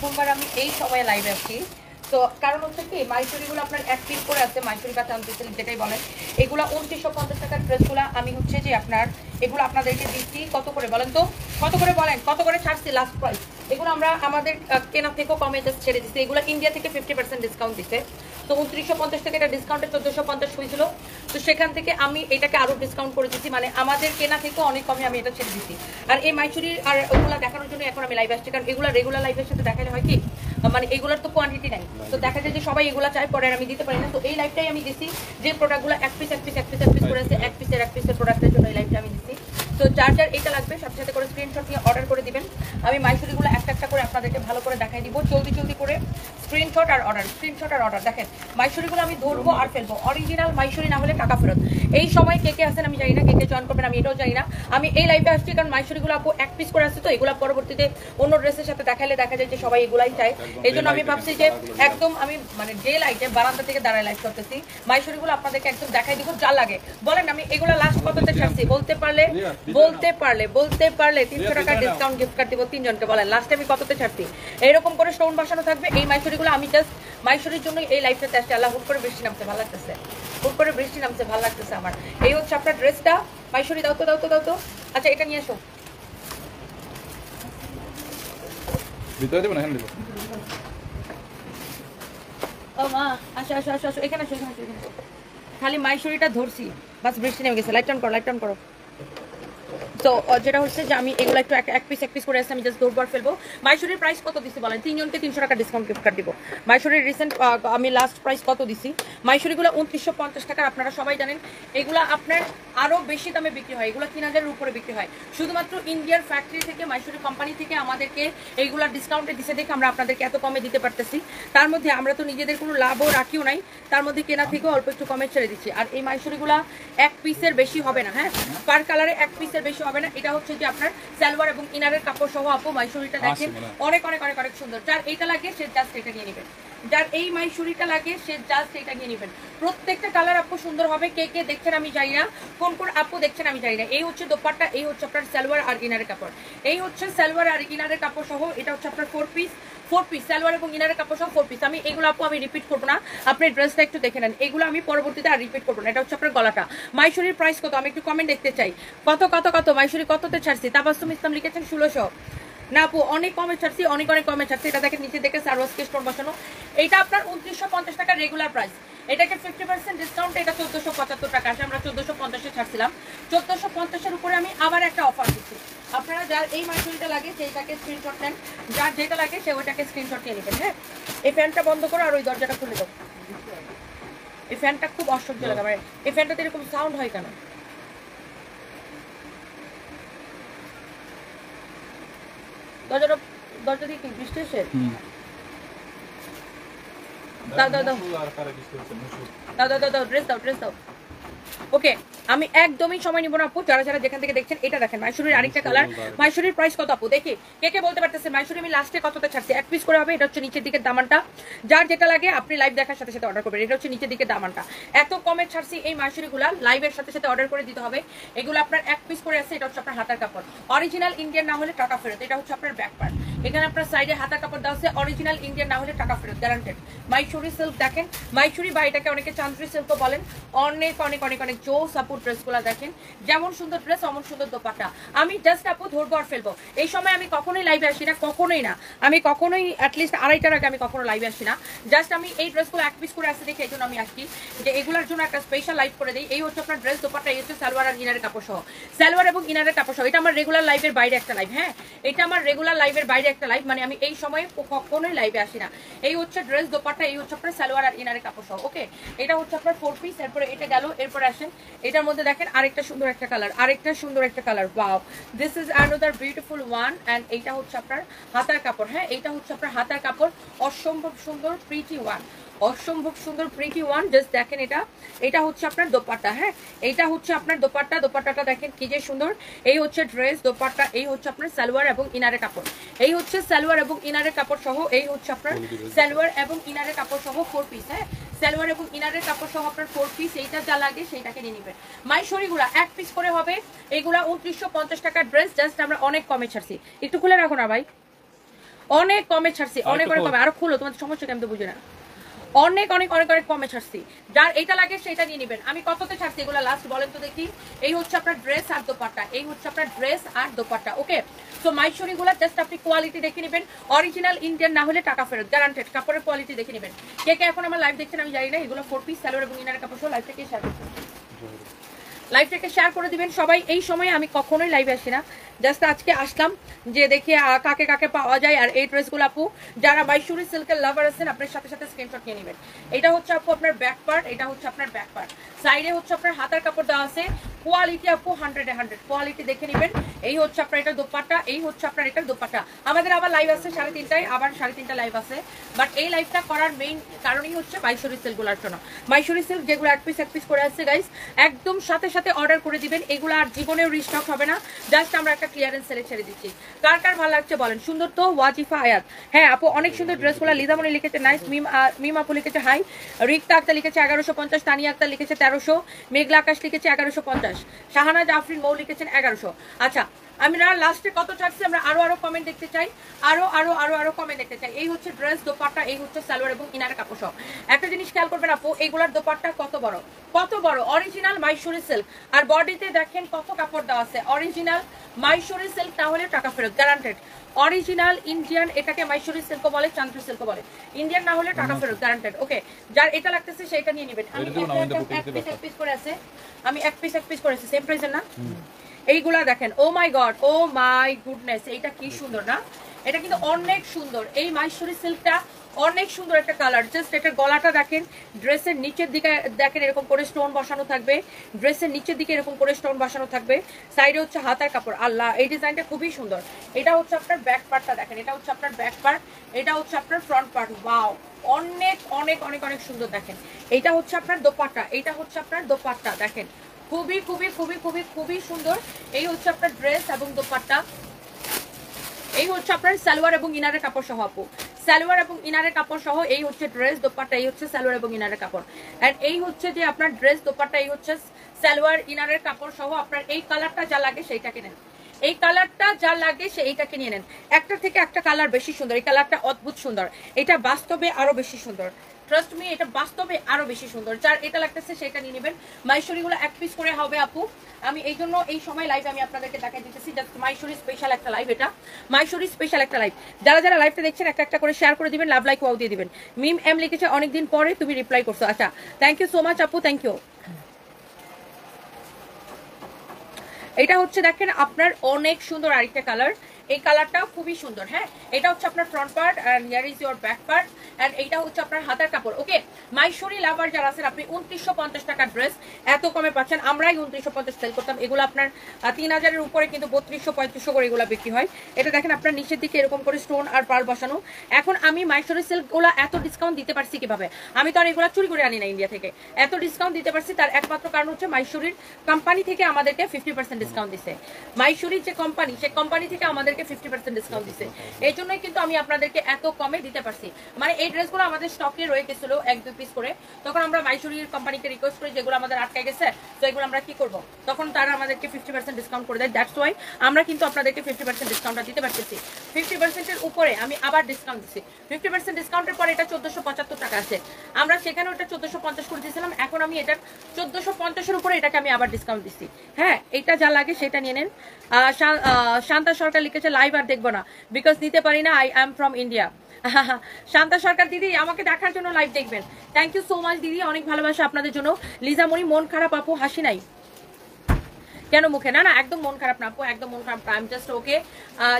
প্রথমবার আমি এই সময় লাইভে আসি তো কারণ হচ্ছে কি, মাইসুরিগুলো আপনার এক পিস করে আছে মাইসুরি কাছে আনতেছেন যেটাই বলেন, এগুলো উনত্রিশশো পঞ্চাশ টাকার ড্রেসগুলো আমি হচ্ছে যে আপনার, এগুলো আপনাদেরকে দিচ্ছি, কত করে বলেন তো? কত করে বলেন? কত করে ছাড়ছি লাস্ট প্রাইস এগুলো আমরা আমাদের কেনা থেকেও কমে জাস্ট ছেড়ে দিচ্ছি। এগুলো ইন্ডিয়া থেকে ফিফটি পার্সেন্ট ডিসকাউন্ট দিচ্ছে। তো উনত্রিশশো পঞ্চাশ থেকে এটা ডিসকাউন্টে চোদ্দোশো পঞ্চাশ হয়েছিল। তো সেখান থেকে আমি এটাকে আরও ডিসকাউন্ট করে দিচ্ছি মানে আমাদের কেনা থেকেও অনেক কমে আমি এটা ছেড়ে দিচ্ছি আর এই মাইচুরি আর ওগুলো দেখানোর জন্য এখন আমি লাইভ আসছি। কারণ এগুলো রেগুলার লাইভের সাথে দেখালে হয় কি মানে এগুলোর তো কোয়ান্টিটি নাই। তো দেখা যায় যে সবাই এগুলো চায়, পরে আমি দিতে পারি না। তো এই লাইভটাই আমি দিচ্ছি যে প্রোডাক্টগুলো এক পিস এক পিস এক পিস এক পিস করে আছে, এক পিসের এক পিসের প্রোডাক্টের জন্য এই লাইভটা আমি দিচ্ছি তো যার যার এটা লাগবে, সাথে সাথে করে স্ক্রিনশট নিয়ে অর্ডার করে দিবেন। আমি মাইসুরিগুলো একটা একটা করে আপনাদেরকে ভালো করে দেখাই দিব। জলদি জলদি করে স্ক্রিনশট আর অর্ডার স্ক্রিনশট আর অর্ডার দেখেন মাইসুরিগুলো আমি ধরবো আর ফেলব। অরিজিনাল মাইসুরি না হলে টাকা ফেরত। এই সময় কে কে আছেন আমি জানি না কে কে জয়েন করবেন আমি এটাও জানি না। আমি এই লাইভে আসছি কারণ মাইসুরিগুলো আপু এক পিস করে আসছে তো এগুলো পরবর্তীতে অন্য ড্রেসের সাথে দেখাইলে দেখা যায় যে সবাই এগুলাই চায়। এই জন্য আমি ভাবছি যে একদম আমি মানে যে লাইটে বারান্দা থেকে দাঁড়ায় লাইভ করতেছি মাইসুরিগুলো আপনাদেরকে একদম দেখাই দিব যা লাগে। বলেন আমি এগুলো লাস্ট কততে ছাড়ছি? বলতে পারলে বলতে পারলে বলতে পারলে তিনশো টাকা ডিসকাউন্ট গিফট কার্ড দিব তিনজনকে বলেন লাস্টে আমি কততে ছাড়ছি? এরকম করে স্টোন বসানো থাকবে এই মাইসুরিগুলো আমি জাস্ট মাইসুরির জন্য এই লাইফটাতে আসছি আল্লাহ হুট করে বৃষ্টি নামছে ভালো লাগতেছে। হুট করে বৃষ্টি নামছে ভালো লাগতেছে আমার। এই হচ্ছে আপনার ড্রেসটা মাইসুরি দাও তো দাও তো দাও তো। আচ্ছা এটা নিয়ে আসো। ভিতরে দেবো না এখানে দেবো? ও মা আসো আসো আসো আসো। এখানে আসো এখানে আসো খালি মাইসুরিটা ধরছি। বাস বৃষ্টি নেমে গেছে। লাইট অন করো লাইট অন করো। তো যেটা হচ্ছে যে আমি এগুলো একটু এক- পিস এক পিস করে আসছি, আমি জাস্ট দৌড় বার ফেলব। মাইসুরির প্রাইস কত দিচ্ছি বলেন? তিনজনকে তিনশো টাকা ডিসকাউন্ট গিফট কার্ড দিব। মাইসুরির রিসেন্ট আমি লাস্ট প্রাইস কত দিছি? মাইসুরিগুলো উনত্রিশশো পঞ্চাশ টাকার আপনারা সবাই জানেন, এগুলো আপনার আরও বেশি দামে বিক্রি হয়। এগুলো তিন হাজারের উপরে বিক্রি হয়। শুধুমাত্র ইন্ডিয়ার ফ্যাক্টরি থেকে মাইসুরি কোম্পানি থেকে আমাদেরকে এইগুলো ডিসকাউন্টে দিছে দেখে আমরা আপনাদেরকে এত কমে দিতে পারতেছি। তার মধ্যে আমরা তো নিজেদের কোনো লাভও রাখিও নাই। তার মধ্যে কেনা থেকেও অল্প একটু কমে ছেড়ে দিচ্ছি। আর এই মাইসুরিগুলা এক পিসের বেশি হবে না হ্যাঁ? পার কালারে এক পিসের বেশি হবে না। এটা হচ্ছে যে আপনার সালোয়ার এবং ইনারের কাপড় সহ আপু মাইসুরিটা দেখেন। মনে। অনেক অনেক অনেক অনেক সুন্দর। যার এইটা লাগে সে জাস্ট এটা নিয়ে নেবেন। যার এই মাইসুরিটা লাগে সে জাস্ট এটা নিয়ে নেবেন। প্রত্যেকটা কালার আপু সুন্দর হবে। কে কে দেখছেন আমি জানি না। কোন কোন আপু দেখছেন আমি জানি না। এই হচ্ছে দোপাট্টা এই হচ্ছে আপনার সালোয়ার আর ইনারের কাপড়। এই হচ্ছে সালোয়ার আর ইনারের কাপড় সহ এটা হচ্ছে আপনার four piece four piece salwar এবং ইনারের কাপড় সহ ফোর পিস আমি এগুলো আপু, আমি রিপিট করব না। আপনি ড্রেসটা একটু দেখে নেন। এগুলো আমি পরবর্তীতে আর রিপিট করব না। এটা হচ্ছে আপনার গলাটা। মাইসুরির প্রাইস কত? আমি একটু কমেন্ট দেখতে চাই। কত কত কত? মাইসুরি কততে ছাড়ছি? তাবাসুম ইসলাম লিখেছেন ষোলোশো। না আপু, অনেক কমে ছাড়ছি, অনেক অনেক কমে ছাড়ছি। এটা দেখেন নিচে দেখে সার্ভাসকে স্টোন বসানো। এটা আপনার উনত্রিশশো পঞ্চাশ টাকা রেগুলার প্রাইস এটাকে ফিফটি পার্সেন্ট ডিসকাউন্ট এটা চোদ্দশো পঁচাত্তর টাকা। আসে আমরা চোদ্দশো পঞ্চাশে ছাড়ছিলাম। চোদ্দশো পঞ্চাশের উপরে আমি আবার একটা অফার দিচ্ছি। আপনারা যার এই মাইসুরিটা লাগে সেইটাকে স্ক্রিনশট নেন। যার যেটা লাগে সে ওইটাকে স্ক্রিনশট নিয়ে নেবেন হ্যাঁ? এই ফ্যানটা বন্ধ করো আর ওই দরজাটা খুলে দাও। এই ফ্যানটা খুব অসহ্য লাগে আমার এই ফ্যানটাতে এরকম সাউন্ড হয় কেন? দরজাটা দরজা দিয়ে কি বৃষ্টি এসে দাও দাও দাও। দাও দাও দাও দাও ড্রেস দাও ড্রেস দাও। ওকে আমি একদমই সময় নিব না আপু। যারা যারা যেখান থেকে দেখছেন এটা দেখেন মাইসুরির আরেকটা কালার মাইসুরির প্রাইস কত আপু? দেখি কে কে বলতে পারতেছে মাইসুরি আমি লাস্টে কততে ছাড়ছি? এক পিস করে হবে এটা হচ্ছে নিচের দিকের দামানটা। যার যেটা লাগে আপনি লাইভ দেখার সাথে সাথে অর্ডার করবেন। এটা হচ্ছে নিচের দিকের দামানটা। এত কমে ছাড়ছি এই মাইসুরিগুলা লাইভের সাথে সাথে অর্ডার করে দিতে হবে। এগুলো আপনার এক পিস করে আছে এটা হচ্ছে আপনার হাতার কাপড়। অরিজিনাল ইন্ডিয়ান না হলে টাকা ফেরত এটা হচ্ছে আপনার ব্যাক পার্ট এখানে আপনার সাইডে হাতার কাপড় দেওয়া আছে অরিজিনাল ইন্ডিয়ান না হলে টাকা ফেরত গ্যারান্টেড মাইসুরি সিল্ক দেখেন মাইসুরি বা এটাকে অনেকে চান্দ্রি সিল্কও বলেন অনেক অনেক অনেক অনেক জো সাপোর্ট ড্রেসগুলো দেখেন। যেমন সুন্দর ড্রেস, অমন সুন্দর দোপাট্টা। আমি জাস্ট আপু ধরবো আর ফেলব। এই সময় আমি কখনোই লাইভে আসি না, কখনোই না। আমি কখনোই অ্যাটলিস্ট আড়াইটার আগে আমি কখনো লাইভে আসি না। জাস্ট আমি এই ড্রেসগুলো এক পিস করে আসতে দেখি এই জন্য আমি আসছি যে এগুলোর জন্য একটা স্পেশাল লাইভ করে দিই। এই হচ্ছে আপনার ড্রেস দোপাট্টা, এই হচ্ছে সালোয়ার আর ইনারের কাপড় সহ। সালোয়ার এবং ইনারের কাপড় সহ। এটা আমার রেগুলার লাইভের বাইরে একটা লাইভ হ্যাঁ? এটা আমার রেগুলার লাইভের বাইরে একটা লাইভ মানে আমি এই সময়ে কখনোই লাইভে আসি না। এই হচ্ছে ড্রেস দোপাট্টা, এই হচ্ছে আপনার সালোয়ার আর ইনারের কাপড় সহ ওকে এটা হচ্ছে আপনার ফোর পিস এরপরে এটা গেল, এরপরে আসেন, এটার মধ্যে দেখেন আরেকটা সুন্দর একটা কালার আরেকটা সুন্দর একটা colour wow this is another beautiful one and এইটা হচ্ছে আপনার হাতার কাপড় হ্যাঁ? এইটা হচ্ছে আপনার হাতার কাপড়, অসম্ভব সুন্দর প্রিটি ওয়ান অসম্ভব সুন্দর প্রিটি ওয়ান জাস্ট দেখেন এটা। এটা হচ্ছে আপনার দোপাট্টা হ্যাঁ? এইটা হচ্ছে আপনার দোপাট্টা দোপাট্টাটা দেখেন কি যে সুন্দর। এই হচ্ছে ড্রেস দোপাট্টা এই হচ্ছে আপনার সালোয়ার এবং ইনারের কাপড়। এই হচ্ছে সালোয়ার এবং ইনারের কাপড় সহ এই হচ্ছে আপনার সালোয়ার এবং ইনারের কাপড় সহ ফোর পিস হ্যাঁ? সালোয়ার এবং ইনারের কাপড় সহ আপনার ফোর পিস এইটা যা লাগে সেইটাকে নিয়ে নেবেন। মাইশরিগুলা এক পিস করে হবে। এগুলা উনত্রিশশো পঞ্চাশ টাকার ড্রেস জাস্ট আমরা অনেক কমে ছাড়ছি। একটু খুলে রাখো না ভাই। অনেক কমে ছাড়ছি অনেক অনেক কমে। আরও খুলো তোমাদের সমস্যা কেন বুঝে না। অনেক অনেক অনেক অনেক কমে ছাড়ছি। যার এটা লাগে সেটা নিয়ে নেবেন। আমি কততে ছাড়ছি এগুলো লাস্ট বলেন তো দেখি। এই হচ্ছে আপনার ড্রেস আর দোপাট্টা। এই হচ্ছে আপনার ড্রেস আর দোপাট্টা ওকে সো মাইশরিগুলো জাস্ট আপনি কোয়ালিটি দেখে নেবেন। অরিজিনাল ইন্ডিয়ান না হলে টাকা ফেরত গ্যারান্টেড কাপড়ের কোয়ালিটি দেখে নেবেন। কে কে এখন আমার লাইভ দেখছেন আমি জানি না, এগুলো ফোর পিস স্যালোয়ার এবং ইনার কাপড় সহ লাইভ থেকে শেয়ার লাইভটাকে শেয়ার করে দিবেন। সবাই, এই সময় আমি কখনোই লাইভে আসি না। জাস্ট আজকে আসলাম, যে দেখি কাকে কাকে পাওয়া যায় আর এই ড্রেসগুলো আপু, যারা মাইসুরি সিল্কের লাভার আছেন, আপনার সাথে সাথে স্ক্রিনশট নিয়ে নেবেন। এটা হচ্ছে আপু আপনার ব্যাক পার্ট এটা হচ্ছে আপনার ব্যাক পার্ট সাইডে হচ্ছে আপনার হাতার কাপড় দেওয়া আছে। কোয়ালিটি আপু হান্ড্রেডে হান্ড্রেড কোয়ালিটি দেখে নেবেন। এই হচ্ছে আপনার এটা দোপাট্টা, এই হচ্ছে আপনার এটা দোপাট্টা। আমাদের আবার লাইভ আছে সাড়ে তিনটায়, আবার সাড়ে তিনটা লাইভ আছে। বাট এই লাইভটা করার মেইন কারণই হচ্ছে মাইসুরি সিল্কগুলোর জন্য। মাইসুরি সিল্ক যেগুলো এক পিস এক পিস করে আসছে গাইস একদম সাথে সাথে অর্ডার করে দিবেন। এগুলো আর জীবনেও রিস্টক হবে না। জাস্ট আমরা একটা ক্লিয়ারেন্স সেলে ছেড়ে দিচ্ছি। কার কার ভালো লাগছে বলেন? সুন্দর তো ওয়াজিফা আয়াত। হ্যাঁ আপু, অনেক সুন্দর ড্রেসগুলো লিদামনি লিখেছে নাইস মিম মিম আপু লিখেছে হাই রিক্তা আক্তার লিখেছে, এগারোশো পঞ্চাশ। তানিয়া আক্তার লিখেছে, তেরোশো। মেঘলা আকাশ লিখেছে, এগারোশো পঞ্চাশ। শাহানাজ জাফরিন মৌ লিখেছেন এগারোশো। আচ্ছা আমরা লাস্টে কত ছাড়ছি আমরা আরও আরও কমেন্ট দেখতে চাই। আরও আরও আরও আরও কমেন্ট দেখতে চাই। এই হচ্ছে ড্রেস দোপাট্টা এই হচ্ছে সালোয়ার এবং ইনার কাপড় সব একটা জিনিস খেয়াল করবেন আপু এইগুলার দোপাট্টা কত বড়? কত বড়? অরিজিনাল মাইসুরি সিল্ক আর বডিতে দেখেন কত কাপড় দেওয়া আছে। অরিজিনাল মাইসুরি সিল্ক না হলে টাকা ফেরত গ্যারান্টেড অরিজিনাল ইন্ডিয়ান এটাকে মাইসুরি সিল্ক বলে চান্দ্র সিল্ক বলে। ইন্ডিয়ান না হলে টাকা ফেরত গ্যারান্টেড ওকে যার এটা লাগতেছে সেটা নিয়ে নেবেন। আমি না, আমি এক পিস এক পিস করে আছে। আমি এক পিস এক পিস করেছি সেম প্রাইসের না? এইগুলা দেখেন ও my god O my goodness এইটা কি সুন্দর না? এটা কিন্তু অনেক সুন্দর। এই মাইসুরি সিল্কটা অনেক সুন্দর একটা কালার জাস্ট এটার গলাটা দেখেন ড্রেসের নিচের দিকে দেখেন এরকম করে স্টোন বসানো থাকবে ড্রেসের নিচের দিকে এরকম করে স্টোন বসানো থাকবে সাইডে হচ্ছে হাতার কাপড়, আল্লাহ, এই ডিজাইনটা খুবই সুন্দর। এটা হচ্ছে আপনার ব্যাক পার্টটা দেখেন, এটা হচ্ছে আপনার ব্যাক পার্ট এটা হচ্ছে আপনার ফ্রন্ট পার্ট ওয়াও অনেক অনেক অনেক অনেক সুন্দর দেখেন। এটা হচ্ছে আপনার দোপাট্টা, এটা হচ্ছে আপনার দোপাট্টা দেখেন। খুবই খুবই খুবই খুবই খুবই সুন্দর। এই হচ্ছে আপনার ড্রেস এবং দোপাট্টা। এই হচ্ছে আপনার সালোয়ার এবং ইনারের কাপড় সহ, আপু। সালোয়ার এবং ইনারের কাপড় সহ, এই হচ্ছে ড্রেস দোপাট্টা, এই হচ্ছে সালোয়ার এবং ইনারের কাপড়। এন্ড এই হচ্ছে যে আপনার ড্রেস দোপাট্টা, এই হচ্ছে সালোয়ার, ইনারের কাপড় সহ, আপনার এই কালারটা যা লাগে সেইটা কিনেন এই কালারটা যা লাগে সে এইটাকে নিয়ে নেন। একটা থেকে একটা কালার বেশি সুন্দর। এই কালারটা অদ্ভুত সুন্দর। এটা বাস্তবে আরও বেশি সুন্দর। ট্রাস্ট মি এটা বাস্তবে আরও বেশি সুন্দর। যার এটা লাগতেছে সেটা নিয়ে নেবেন। মাইশরি গুলো এক পিস করে হবে আপু। আমি এই জন্য এই সময় লাইভ আমি আপনাদেরকে দেখাই দিতেছি জাস্ট মাইশরি স্পেশাল একটা লাইভ এটা। মাইশরি স্পেশাল একটা লাইভ যারা যারা লাইভটা দেখছেন, একটা একটা করে শেয়ার করে দিবেন লাভ লাইক ওয়াও দিয়ে দিবেন। মিম এম লিখেছে, অনেকদিন পরে তুমি রিপ্লাই করছ। আচ্ছা থ্যাংক ইউ সো মাচ আপু থ্যাংক ইউ এটা হচ্ছে দেখেন, আপনার অনেক সুন্দর আরেকটা কালার এই কালারটাও খুবই সুন্দর হ্যাঁ? এটা হচ্ছে আপনার front part and here is your back part and এইটা হচ্ছে আপনার হাতার কাপড় ওকে মাইশরি লাভার যারা আছেন, আপনি উনত্রিশশো পঞ্চাশ টাকার ড্রেস এত কমে পাচ্ছেন। আমরাই উনত্রিশশো পঞ্চাশ সেল করতাম। এগুলো আপনার তিন হাজারের উপরে কিন্তু বত্রিশশো, পঁয়ত্রিশশো করে এগুলো বিক্রি হয়। এটা দেখেন আপনার নিচের দিকে এরকম করে স্টোন আর পার বসানো। এখন আমি মাইশরি সিল্কগুলো এত ডিসকাউন্ট দিতে পারছি কীভাবে? আমি তো আর এগুলো চুরি করে আনি না ইন্ডিয়া থেকে। এত ডিসকাউন্ট দিতে পারছি, তার একমাত্র কারণ হচ্ছে মাইশরির কোম্পানি থেকে আমাদেরকে ফিফটি পার্সেন্ট ডিসকাউন্ট দিছে। মাইশরির যে কোম্পানি সে কোম্পানি থেকে আমাদেরকে ফিফটি পার্সেন্ট ডিসকাউন্ট দিছে। এই জন্যই কিন্তু আমি আপনাদেরকে এত কমে দিতে পারছি। মানে এই ড্রেসগুলো আমাদের স্টকে রয়ে গেছিল, এক, দুই পিস করে। তখন আমরা মাইশরির কোম্পানিকে রিকোয়েস্ট করি যেগুলো আমাদের আটকে গেছে, তো এগুলো আমরা কি করব? তখন তারা আমাদেরকে ফিফটি পার্সেন্ট ডিসকাউন্ট করে দেয়। দ্যাটস ওয়াই আমরা কিন্তু আপনাদেরকে ফিফটি পার্সেন্ট ডিসকাউন্টটা দিতে পারতেছি। ফিফটি পার্সেন্টের উপরে আমি আবার ডিসকাউন্ট দিচ্ছি ফিফটি পার্সেন্ট ডিসকাউন্টের পরে এটা চোদ্দশো পঁচাত্তর টাকা আছে। আমরা সেখানে ওটা চোদ্দশো পঞ্চাশ করে দিয়েছিলাম। এখন আমি এটার চোদ্দশো পঞ্চাশের উপরে এটাকে আমি আবার ডিসকাউন্ট দিচ্ছি হ্যাঁ এটা যা লাগে সেটা নিয়ে নেন। শান্তা সরকার লিখেছে লাইভ আর দেখব না। বিকজ নিতে পারি না I am from India Shanta Sarkar, দিদি, আমাকে দেখার জন্য লাইভ দেখবেন। থ্যাংক ইউ সো মাচ দিদি, অনেক ভালোবাসা আপনাদের জন্য। লিজামণি মন খারাপ, আপু, হাসি নাই। কেন মুখে? না না, একদম মন খারাপ না আপু, একদম মন খারাপ না। আমি জাস্ট ওকে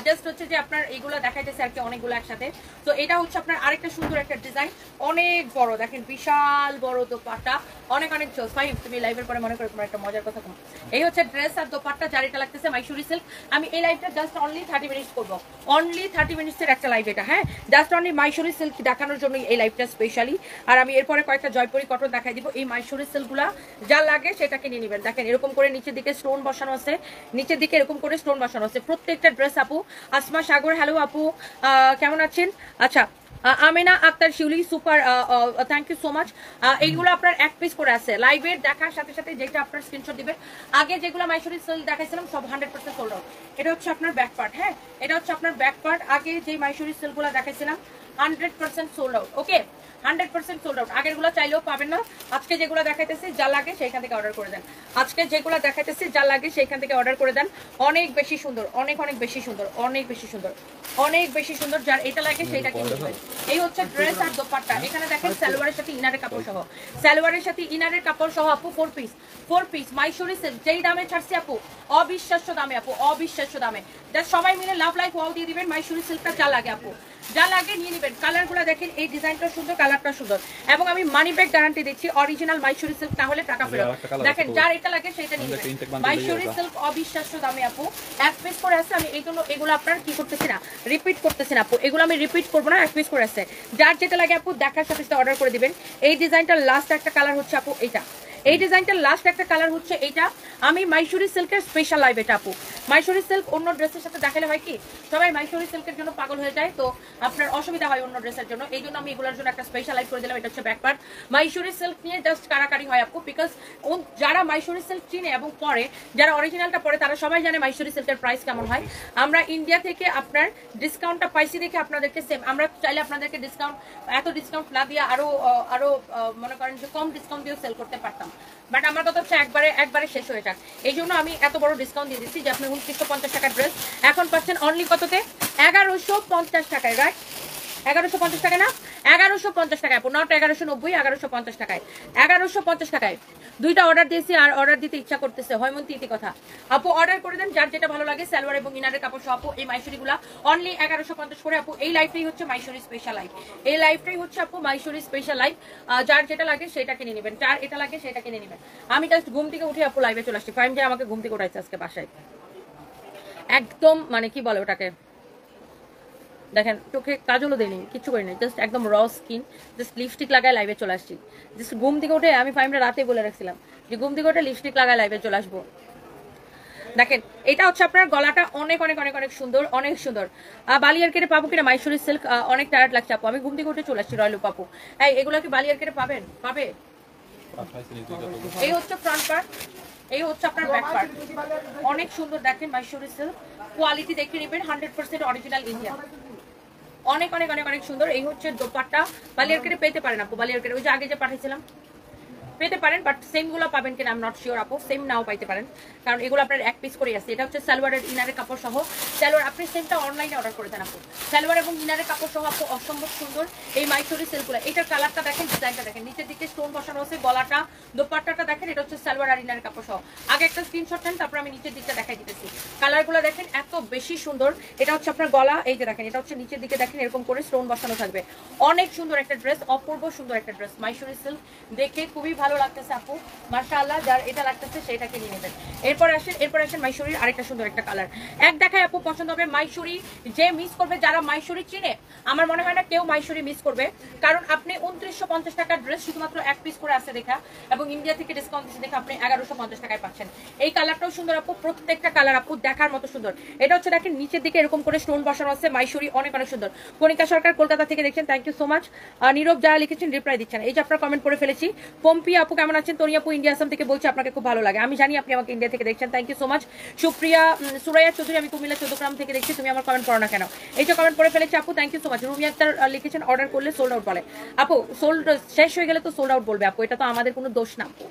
জাস্ট হচ্ছে যে আপনার এইগুলো দেখাইতেছে আর কি অনেকগুলো একসাথে। তো এটা হচ্ছে আপনার আরেকটা সুন্দর একটা ডিজাইন অনেক বড়, দেখেন বিশাল বড় দোপাট্টা। অনেক অনেক জোস ভাই, তুমি লাইভের পরে মনে করো তোমার একটা মজার কথা কম এই হচ্ছে ড্রেস আর দোপাট্টা, যার এটা লাগতেছে মাইসুরি সিল্ক আমি এই লাইভটা জাস্ট অনলি থার্টি মিনিটস করব। অনলি থার্টি মিনিটসের একটা লাইভ এটা হ্যাঁ? জাস্ট অনলি মাইসুরি সিল্ক দেখানোর জন্য এই লাইভটা স্পেশালি আর আমি এরপরে কয়েকটা জয়পুরি কটন দেখাই দিব। এই মাইসুরি সিল্কগুলা যা লাগে সেটাকে নিয়ে নেবেন। দেখেন, এরকম করে নিচের দিকে স্টোন বসানো আছে। নিচের দিকে এরকম করে স্টোন বসানো আছে। প্রত্যেকটা ড্রেস আপু, আসমা সাগর হ্যালো আপু কেমন আছেন? আচ্ছা Amina Akter Shiuli super thank you so much এইগুলো আপনার এক পিস করে আছে। লাইভের দেখার সাথে সাথে যেটা আপনার স্ক্রিনশট দিবেন আগে যেগুলো মাইশোরি সেল দেখাইছিলাম, সব হান্ড্রেড পার্সেন্ট সোল্ড আউট এটা হচ্ছে আপনার ব্যাক পার্ট হ্যাঁ? এটা হচ্ছে আপনার ব্যাক পার্ট আগে যে মাইশোরি সেলগুলো দেখাইছিলাম hundred percent sold out okay hundred percent sold out আগেরগুলো চাইলেও পাবেন না। আজকে যেগুলো দেখাইতেছি যা লাগে সেইখান থেকে অর্ডার করে দেন। আজকে যেগুলো দেখাইতেছি যা লাগে সেইখান থেকে অর্ডার করে দেন। অনেক বেশি সুন্দর অনেক অনেক বেশি সুন্দর অনেক বেশি সুন্দর অনেক বেশি সুন্দর। যার এটা লাগে সেইটা কিনে নেবেন এই হচ্ছে ড্রেস আর দোপাট্টা। এখানে দেখেন সালোয়ারের সাথে ইনারের কাপড় সহ। সালোয়ারের সাথে ইনারের কাপড় সহ আপু four piece four piece Mysuri silk যেই দামে ছাড়ছি আপু অবিশ্বাস্য দামে আপু অবিশ্বাস্য দামে। সবাই মিলে লাভ লাইফ ওয়াও দিয়ে দিবেন মাইসুরি সিল্কটা যা লাগে আপু। যা লাগে নিয়ে নেবেন। কালারগুলো দেখেন এই ডিজাইনটা সুন্দর কালারটা সুন্দর। এবং আমি মানি ব্যাগ গ্যারান্টি দিচ্ছি অরিজিনাল মাইসুরি সিল্ক না হলে টাকা ফেরত। দেখেন যার এটা লাগে সেটা নিয়ে মাইসুরি সিল্ক অবিশ্বাস্য দামে আপু। এক পিস করে আছে আমি এগুলো এগুলো আপনার কি করতেছি না? রিপিট করতেছি না আপু। এগুলো আমি রিপিট করব না এক পিস করে আছে। যার যেটা লাগে আপু দেখার সাথে সাথে অর্ডার করে দিবেন। এই ডিজাইনটার লাস্ট একটা কালার হচ্ছে আপু এইটা। এই ডিজাইনটার লাস্ট একটা কালার হচ্ছে এইটা। আমি মাইসুরি সিল্কের স্পেশাল লাইভ এটা আপু। মাইসুরি সিল্ক অন্য ড্রেসের সাথে দেখালে হয় কি সবাই মাইসুরি সিল্কের জন্য পাগল হয়ে যায় তো আপনার অসুবিধা হয় অন্য ড্রেসের জন্য। এই জন্য আমি এগুলোর জন্য একটা স্পেশাল লাইভ করে দিলাম এটা হচ্ছে ব্যাক পার্ট মাইসুরি সিল্ক নিয়ে জাস্ট কারাকারি হয় আপু বিকজ যারা মাইসুরি সিল্ক চিনে এবং পরে যারা অরিজিনালটা পরে তারা সবাই জানে মাইসুরি সিল্কের প্রাইস কেমন হয়। আমরা ইন্ডিয়া থেকে আপনার ডিসকাউন্টটা পাইছি দেখে আপনাদেরকে সেম আমরা চাইলে আপনাদেরকে ডিসকাউন্ট এত ডিসকাউন্ট না দিয়ে আরও আহ, আরও আহ, মনে করেন যে কম ডিসকাউন্ট দিয়েও সেল করতে পারতাম। বাট আমার কথা হচ্ছে একবারে একবারে শেষ হয়ে যাক। এই জন্য আমি এত বড় ডিসকাউন্ট দিয়ে দিচ্ছি যে আপনি উনত্রিশশো পঞ্চাশ টাকার ড্রেস এখন পাচ্ছেন অনলি কততে? এগারোশো পঞ্চাশ টাকায় রাইট এগারোশো পঞ্চাশ টাকা না? এগারোশো পঞ্চাশ টাকায় নট এগারোশো নব্বই, এগারোশো পঞ্চাশ টাকায়। এগারোশো পঞ্চাশ টাকায়। দুইটা অর্ডার দিয়েছি আর অর্ডার দিতে ইচ্ছা করতেছে। হয়মন্তি ইতি কথা। আপু অর্ডার করে দেন, যার যেটা ভালো লাগে, সালোয়ার এবং ইনারের কাপড় সহ আপু, এই মাইশুরিগুলা অনলি এগারোশো পঞ্চাশ করে আপু, এই লাইফটাই হচ্ছে মাইশুরি স্পেশাল লাইফ এই লাইফটাই হচ্ছে আপু মাইশুরি স্পেশাল লাইফ যার যেটা লাগে সেটা কিনে নেবেন। যার এটা লাগে সেটা কিনে নেবেন। আমি জাস্ট ঘুম থেকে উঠে আপু লাইভে চলে আসছি। ফাইম যে আমাকে ঘুম থেকে উঠাইছে আজকে বাসায়। একদম মানে কি বলে ওটাকে? দেখেন চোখে কাজলও দেয়নি কিছু করিনি জাস্ট একদম র স্কিন জাস্ট লিপস্টিক লাগায় লাইভে চলে আসছি। জাস্ট ঘুম থেকে উঠে আমি ফাইমটা রাতে বলে রাখছিলাম যে ঘুম থেকে উঠে লিপস্টিক লাগায় লাইভে চলে আসব। দেখেন এটা হচ্ছে আপনার গলাটা অনেক অনেক অনেক অনেক সুন্দর অনেক সুন্দর। বালিয়ার কেটে পাবো কিনা? মাইসুরি সিল্ক অনেক টায়ার্ড লাগছে আপু। আমি ঘুম থেকে উঠে চলে আসছি রয়্যাল পাপু এই এগুলো কি বালিয়ার কেটে পাবেন? পাবে। এই হচ্ছে ফ্রন্ট পার্ট এই হচ্ছে আপনার ব্যাক পার্ট অনেক সুন্দর দেখেন মাইশোরি সিল্ক কোয়ালিটি দেখে নেবেন হান্ড্রেড পার্সেন্ট অরিজিনাল ইন্ডিয়া অনেক অনেক অনেক অনেক সুন্দর। এই হচ্ছে দোপাট্টা। বালিয়ার কেটে পেতে পারেন আপু বালিয়ার কেটে ওই যে আগে যে পাঠিয়েছিলাম। পেতে পারেন বাট সেমগুলো পাবেন কিনা আম নট শিওর আপু। সেম নাও পাইতে পারেন। কারণ এগুলো আপনার এক পিস করে আছে এটা হচ্ছে সালোয়ারের ইনারের কাপড় সহ। সালোয়ার, আপনি সেমটা অনলাইনে অর্ডার করে দেন আপু। সালোয়ার এবং ইনারের কাপড় সহ আপু, অসম্ভব সুন্দর। এই মাইসুরি সিল্কগুলো এটার কালারটা দেখেন ডিজাইনটা দেখেন। নিচের দিকে স্টোন বসানো আছে, গলাটা, দোপাট্টাটা দেখেন, এটা হচ্ছে সালোয়ার আর ইনারের কাপড় সহ। আগে একটা স্ক্রিনশট নেন, তারপর আমি নিচের দিকটা দেখাই দিতেছি। কালারগুলো দেখেন, এত বেশি সুন্দর। এটা হচ্ছে আপনার গলা, এই যে দেখেন, এটা হচ্ছে নিচের দিকে দেখেন, এরকম করে স্টোন বসানো থাকবে। অনেক সুন্দর একটা ড্রেস অপূর্ব সুন্দর একটা ড্রেস মাইসুরি সিল্ক দেখে খুবই ভালো লাগতেছে আপু। মাশাআল্লাহ, যার এটা লাগতেছে সেটা কিনে নেবেন। এরপর আসেন এরপর আসেন মাইসুরির আরেকটা সুন্দর একটা কালার এক দেখায় আপু পছন্দ হবে মাইসুরি যে মিস করবে যারা মাইসুরি চিনে। আমার মনে হয় না কেউ মাইসুরি মিস করবে। কারণ আপনি উনত্রিশশো পঞ্চাশ টাকার ড্রেস শুধুমাত্র এক পিস করে আছে দেখা। এবং ইন্ডিয়া থেকে ডিসকাউন্ট দিচ্ছে দেখে আপনি এগারোশো পঞ্চাশ টাকায় পাচ্ছেন। এই কালারটাও সুন্দর আপু, প্রত্যেকটা কালার আপু দেখার মতো সুন্দর। এটা হচ্ছে দেখেন, নিচের দিকে এরকম করে স্টোন বসানো আছে মাইসুরি অনেক অনেক সুন্দর। কণিকা সরকার কলকাতা থেকে দেখছেন thank you so much Nirob যারা লিখেছেন রিপ্লাই দিচ্ছেন। এই যে আপনার কমেন্ট করে ফেলেছি পম্পি আপু, কেমন আছেন? তনি আপু ইন্ডিয়া আসাম থেকে বলছে আপনাকে খুব ভালো লাগে। আমি জানি আপনি আমাকে ইন্ডিয়া থেকে দেখছেন। Thank you so much Supriya Suraiya Chowdhury, আমি কুমিল্লা চৌদ্দগ্রাম থেকে দেখছি। তুমি আমার কমেন্ট করো না কেন? এই যে কমেন্ট করে ফেলেছি আপু thank you so much Rumi Akter লিখেছেন অর্ডার করলে সোল্ড আউট বলে। আপু সোল্ড শেষ হয়ে গেলে তো সোল্ড আউট বলবে আপু, এটা তো আমাদের কোনো দোষ না আপু।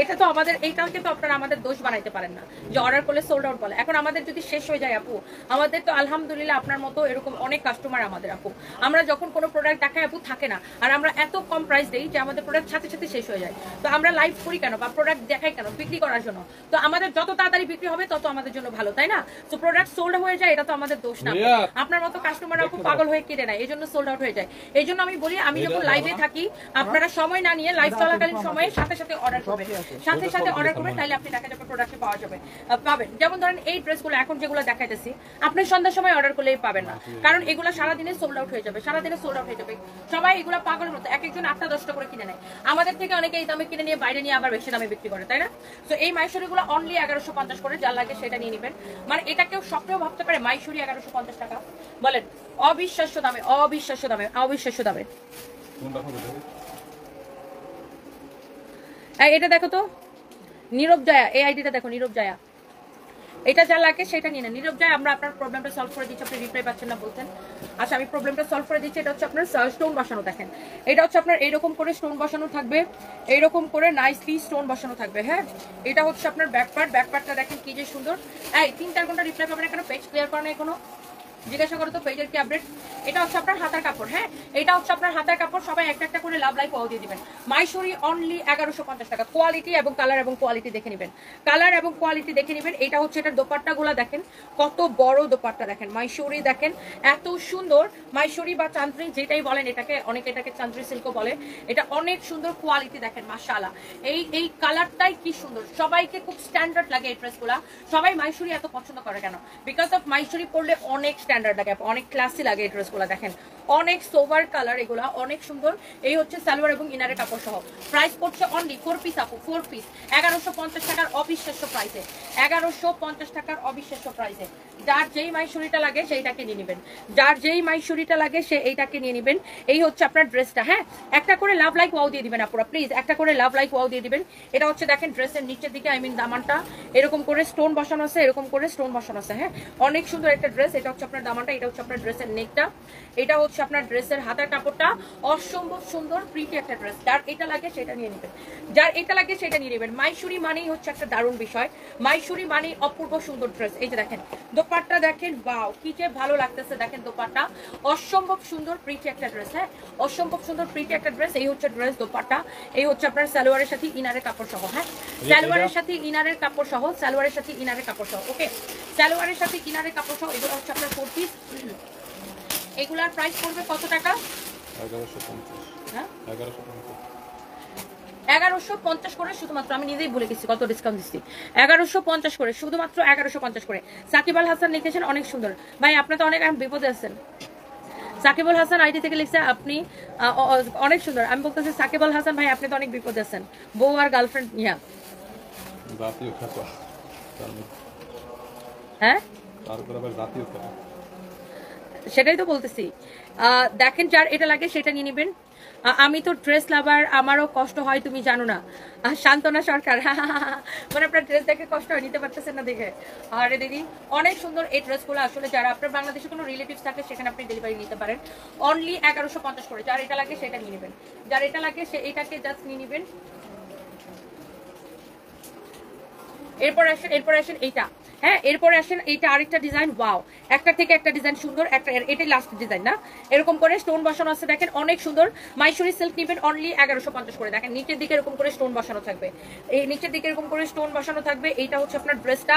এটা তো আমাদের এইটাকে তো আপনারা আমাদের দোষ বানাইতে পারেন না, যে অর্ডার করলে সোল্ড আউট বলে। এখন আমাদের যদি শেষ হয়ে যায় আপু, আমাদের তো আলহামদুলিল্লাহ আপনার মতো এরকম অনেক কাস্টমার আমাদের আপু। আমরা যখন কোনো প্রোডাক্ট দেখাই আপু, থাকে না। আর আমরা এত কম প্রাইস দিই যে আমাদের প্রোডাক্ট সাথে সাথে শেষ হয়ে যায়। তো আমরা লাইভ করি কেন? বা প্রোডাক্ট দেখাই কেন? বিক্রি করার জন্য। তো আমাদের যত তাড়াতাড়ি বিক্রি হবে তত আমাদের জন্য ভালো তাই না? তো প্রোডাক্ট সোল্ড হয়ে যায় এটা তো আমাদের দোষ না। আপনার মতো কাস্টমার আপু পাগল হয়ে কেটে নেয় এই জন্য সোল্ড আউট হয়ে যায়। এই জন্য আমি বলি আমি যখন লাইভে থাকি আপনারা সময় না নিয়ে লাইভ চলাকালীন সময়ে সাথে সাথে অর্ডার করবেন। সাথে সাথে অর্ডার করবেন তাহলে আপনি দেখা যাবে প্রোডাক্টে পাওয়া যাবে। পাবেন। যেমন ধরেন এই ড্রেসগুলো এখন যেগুলো দেখাইতেছি আপনি সন্ধ্যার সময় অর্ডার করলেই পাবেন না। কারণ এগুলো সারাদিনে সোল্ড আউট হয়ে যাবে সারাদিনে সোল্ড আউট হয়ে যাবে। সবাই এগুলো পাগলের মতো এক একজন আটটা দশটা করে কিনে নেয়। আমাদের থেকে অনেকে এই দামে কিনে নিয়ে বাইরে নিয়ে আবার বেশি দামে বিক্রি করে তাই না? তো এই মাইশুরিগুলো অনলি এগারোশো পঞ্চাশ করে যার লাগে সেটা নিয়ে নেবেন। মানে এটা কেউ স্বপ্নেও ভাবতে পারে মাইশুরি এগারোশো পঞ্চাশ টাকা। বলেন অবিশ্বাস্য দামে অবিশ্বাস্য দামে অবিশ্বাস্য দামে। এটা দেখো তো নীরব জয়া এই আইডিটা দেখো নীরব জয়া। এটা যা লাগে সেটা নিয়ে নেন। নীরব যায়, আমরা আপনার প্রবলেমটা সলভ করে দিচ্ছি, আপনি রিপ্লাই পাচ্ছেন না বলছেন। আচ্ছা আমি প্রবলেমটা সলভ করে দিচ্ছি, এটা হচ্ছে আপনার স্টোন বসানো দেখেন। এটা হচ্ছে আপনার এইরকম করে স্টোন বসানো থাকবে এইরকম করে নাইসলি স্টোন বসানো থাকবে হ্যাঁ? এটা হচ্ছে আপনার ব্যাকপার্ট ব্যাকপার্টটা দেখেন কি যে সুন্দর। এই তিন চার ঘণ্টা রিপ্লাই পাবেন এখানে পেজ ক্লিয়ার করা নেই কোনো জিজ্ঞাসা করো তো পেজের কি আপডেট এটা হচ্ছে আপনার হাতার কাপড় হ্যাঁ? এটা হচ্ছে আপনার হাতার কাপড়, সবাই একটা একটা করে লাভ লাইফ দিয়ে দিবেন। মাইসুরি অনলি এগারোশো পঞ্চাশ টাকা। কোয়ালিটি এবং কালার এবং কোয়ালিটি দেখে নেবেন। কালার এবং কোয়ালিটি দেখে নেবেন। এটা হচ্ছে এটার দোপাট্টা গুলা দেখেন। কত বড় দোপাট্টা দেখেন। মাইসুরি দেখেন। এত সুন্দর। মাইসুরি বা চান্দ্রি যেটাই বলেন এটাকে, অনেকে এটাকে চান্দ্রি সিল্কও বলে। এটা অনেক সুন্দর কোয়ালিটি দেখেন, মাশাআল্লাহ। এই এই কালারটাই কি সুন্দর। সবাইকে খুব স্ট্যান্ডার্ড লাগে এই ড্রেসগুলা সবাই মাইসুরি এত পছন্দ করে কেন? বিকজ অফ মাইসুরি পরলে অনেক স্ট্যান্ডার্ড লাগে। অনেক ক্লাসি লাগে এই ড্রেসগুলো দেখেন। অনেক সোভার কালার এগুলো, অনেক সুন্দর। এই হচ্ছে সালোয়ার এবং ইনারের কাপড় সহ। প্রাইস পড়ছে অনলি ফোর পিস আপু ফোর পিস এগারোশো পঞ্চাশ টাকার অবিশ্বাস্য প্রাইসে এগারোশো পঞ্চাশ টাকার অবিশ্বাস্য প্রাইসে যার যেই মাইসুরিটা লাগে সেইটাকে নিয়ে নেবেন। যার যেই মাইসুরিটা লাগে সে এইটাকে নিয়ে নেবেন। এই হচ্ছে আপনার ড্রেসটা হ্যাঁ? একটা করে লাভ লাইক ওয়াও দিয়ে দিবেন আপুরা প্লিজ একটা করে লাভ লাইক ওয়াও দিয়ে দিবেন। এটা হচ্ছে দেখেন ড্রেসের নিচের দিকে আই মিন দামানটা। এরকম করে স্টোন বসানো আছে, এরকম করে স্টোন বসানো আছে হ্যাঁ? অনেক সুন্দর একটা ড্রেস। এটা হচ্ছে আপনার দামানটা, এটা হচ্ছে আপনার ড্রেসের নেকটা এটা হচ্ছে আপনার ড্রেসের হাতার কাপড়টা। অসম্ভব সুন্দর প্রিটি একটা ড্রেস। যার এটা লাগে সেটা নিয়ে নেবেন। যার এটা লাগে সেটা নিয়ে নেবেন। মাইসুরি মানেই হচ্ছে একটা দারুণ বিষয়। মাইসুরি মানেই অপূর্ব সুন্দর ড্রেস। এই যে দেখেন দোপাট্টা দেখেন বাও কি যে ভালো লাগতেছে দেখেন দোপাট্টা। অসম্ভব সুন্দর প্রিটি একটা ড্রেস হ্যাঁ? অসম্ভব সুন্দর প্রিটি একটা ড্রেস এই হচ্ছে ড্রেস দোপাট্টা। এই হচ্ছে আপনার সালোয়ারের সাথে ইনারের কাপড় সহ হ্যাঁ সালোয়ারের সাথে ইনারের কাপড় সহ সালোয়ারের সাথে ইনারের কাপড় সহ ওকে? সালোয়ারের সাথে ইনারের কাপড় সহ এগুলো হচ্ছে আপনার ফোর পিস এগুলার প্রাইস পড়বে কত টাকা? এগারোশো পঞ্চাশ। হ্যাঁ? এগারোশো পঞ্চাশ। এগারোশো পঞ্চাশ করে শুধুমাত্র আমি নিজেই ভুলে গেছি কত ডিসকাউন্ট দিচ্ছি। এগারোশো পঞ্চাশ করে শুধুমাত্র এগারোশো পঞ্চাশ করে। সাকিব আল হাসান লিখেছেন অনেক সুন্দর। ভাই আপনি তো অনেক বিপদে আছেন। সাকিবুল হাসান আইডি থেকে লিখছে আপনি অনেক সুন্দর। আমি বলতেছি সাকিব আল হাসান ভাই আপনি তো অনেক বিপদে আছেন। বউ আর গার্লফ্রেন্ড ইয়া। হ্যাঁ? সেটাই তো বলতেছি। আহ, দেখেন যার এটা লাগে সেটা নিয়ে নেবেন। আমি তো ড্রেস লাভার আমারও কষ্ট হয়, তুমি জানো না। শান্তনা সরকার মানে আপনার ড্রেস দেখে কষ্ট হয়, নিতে পারতেছেন না দেখে। আরে দিদি, অনেক সুন্দর এই ড্রেসগুলো আসলে যারা আপনার বাংলাদেশে কোনো রিলেটিভস থাকে, সেখানে আপনি ডেলিভারি নিতে পারেন। অনলি এগারোশো পঞ্চাশ করে, যার এটা লাগে সেটা নিয়ে নেবেন। যার এটা লাগে সে এটাকে জাস্ট নিয়ে নেবেন। এরপর আসেন এরপর আসেন এইটা। হ্যাঁ এরপরে আসেন এইটা আরেকটা ডিজাইন ওয়াও একটা থেকে একটা ডিজাইন সুন্দর, একটা এটাই লাস্ট ডিজাইন না? এরকম করে স্টোন বসানো আছে, দেখেন, অনেক সুন্দর। মাইসুরি সিল্ক নিবেন অনলি এগারোশো পঞ্চাশ করে। দেখেন, নিচের দিকে এরকম করে স্টোন বসানো থাকবে। এই নিচের দিকে এরকম করে স্টোন বসানো থাকবে। এইটা হচ্ছে আপনার ড্রেসটা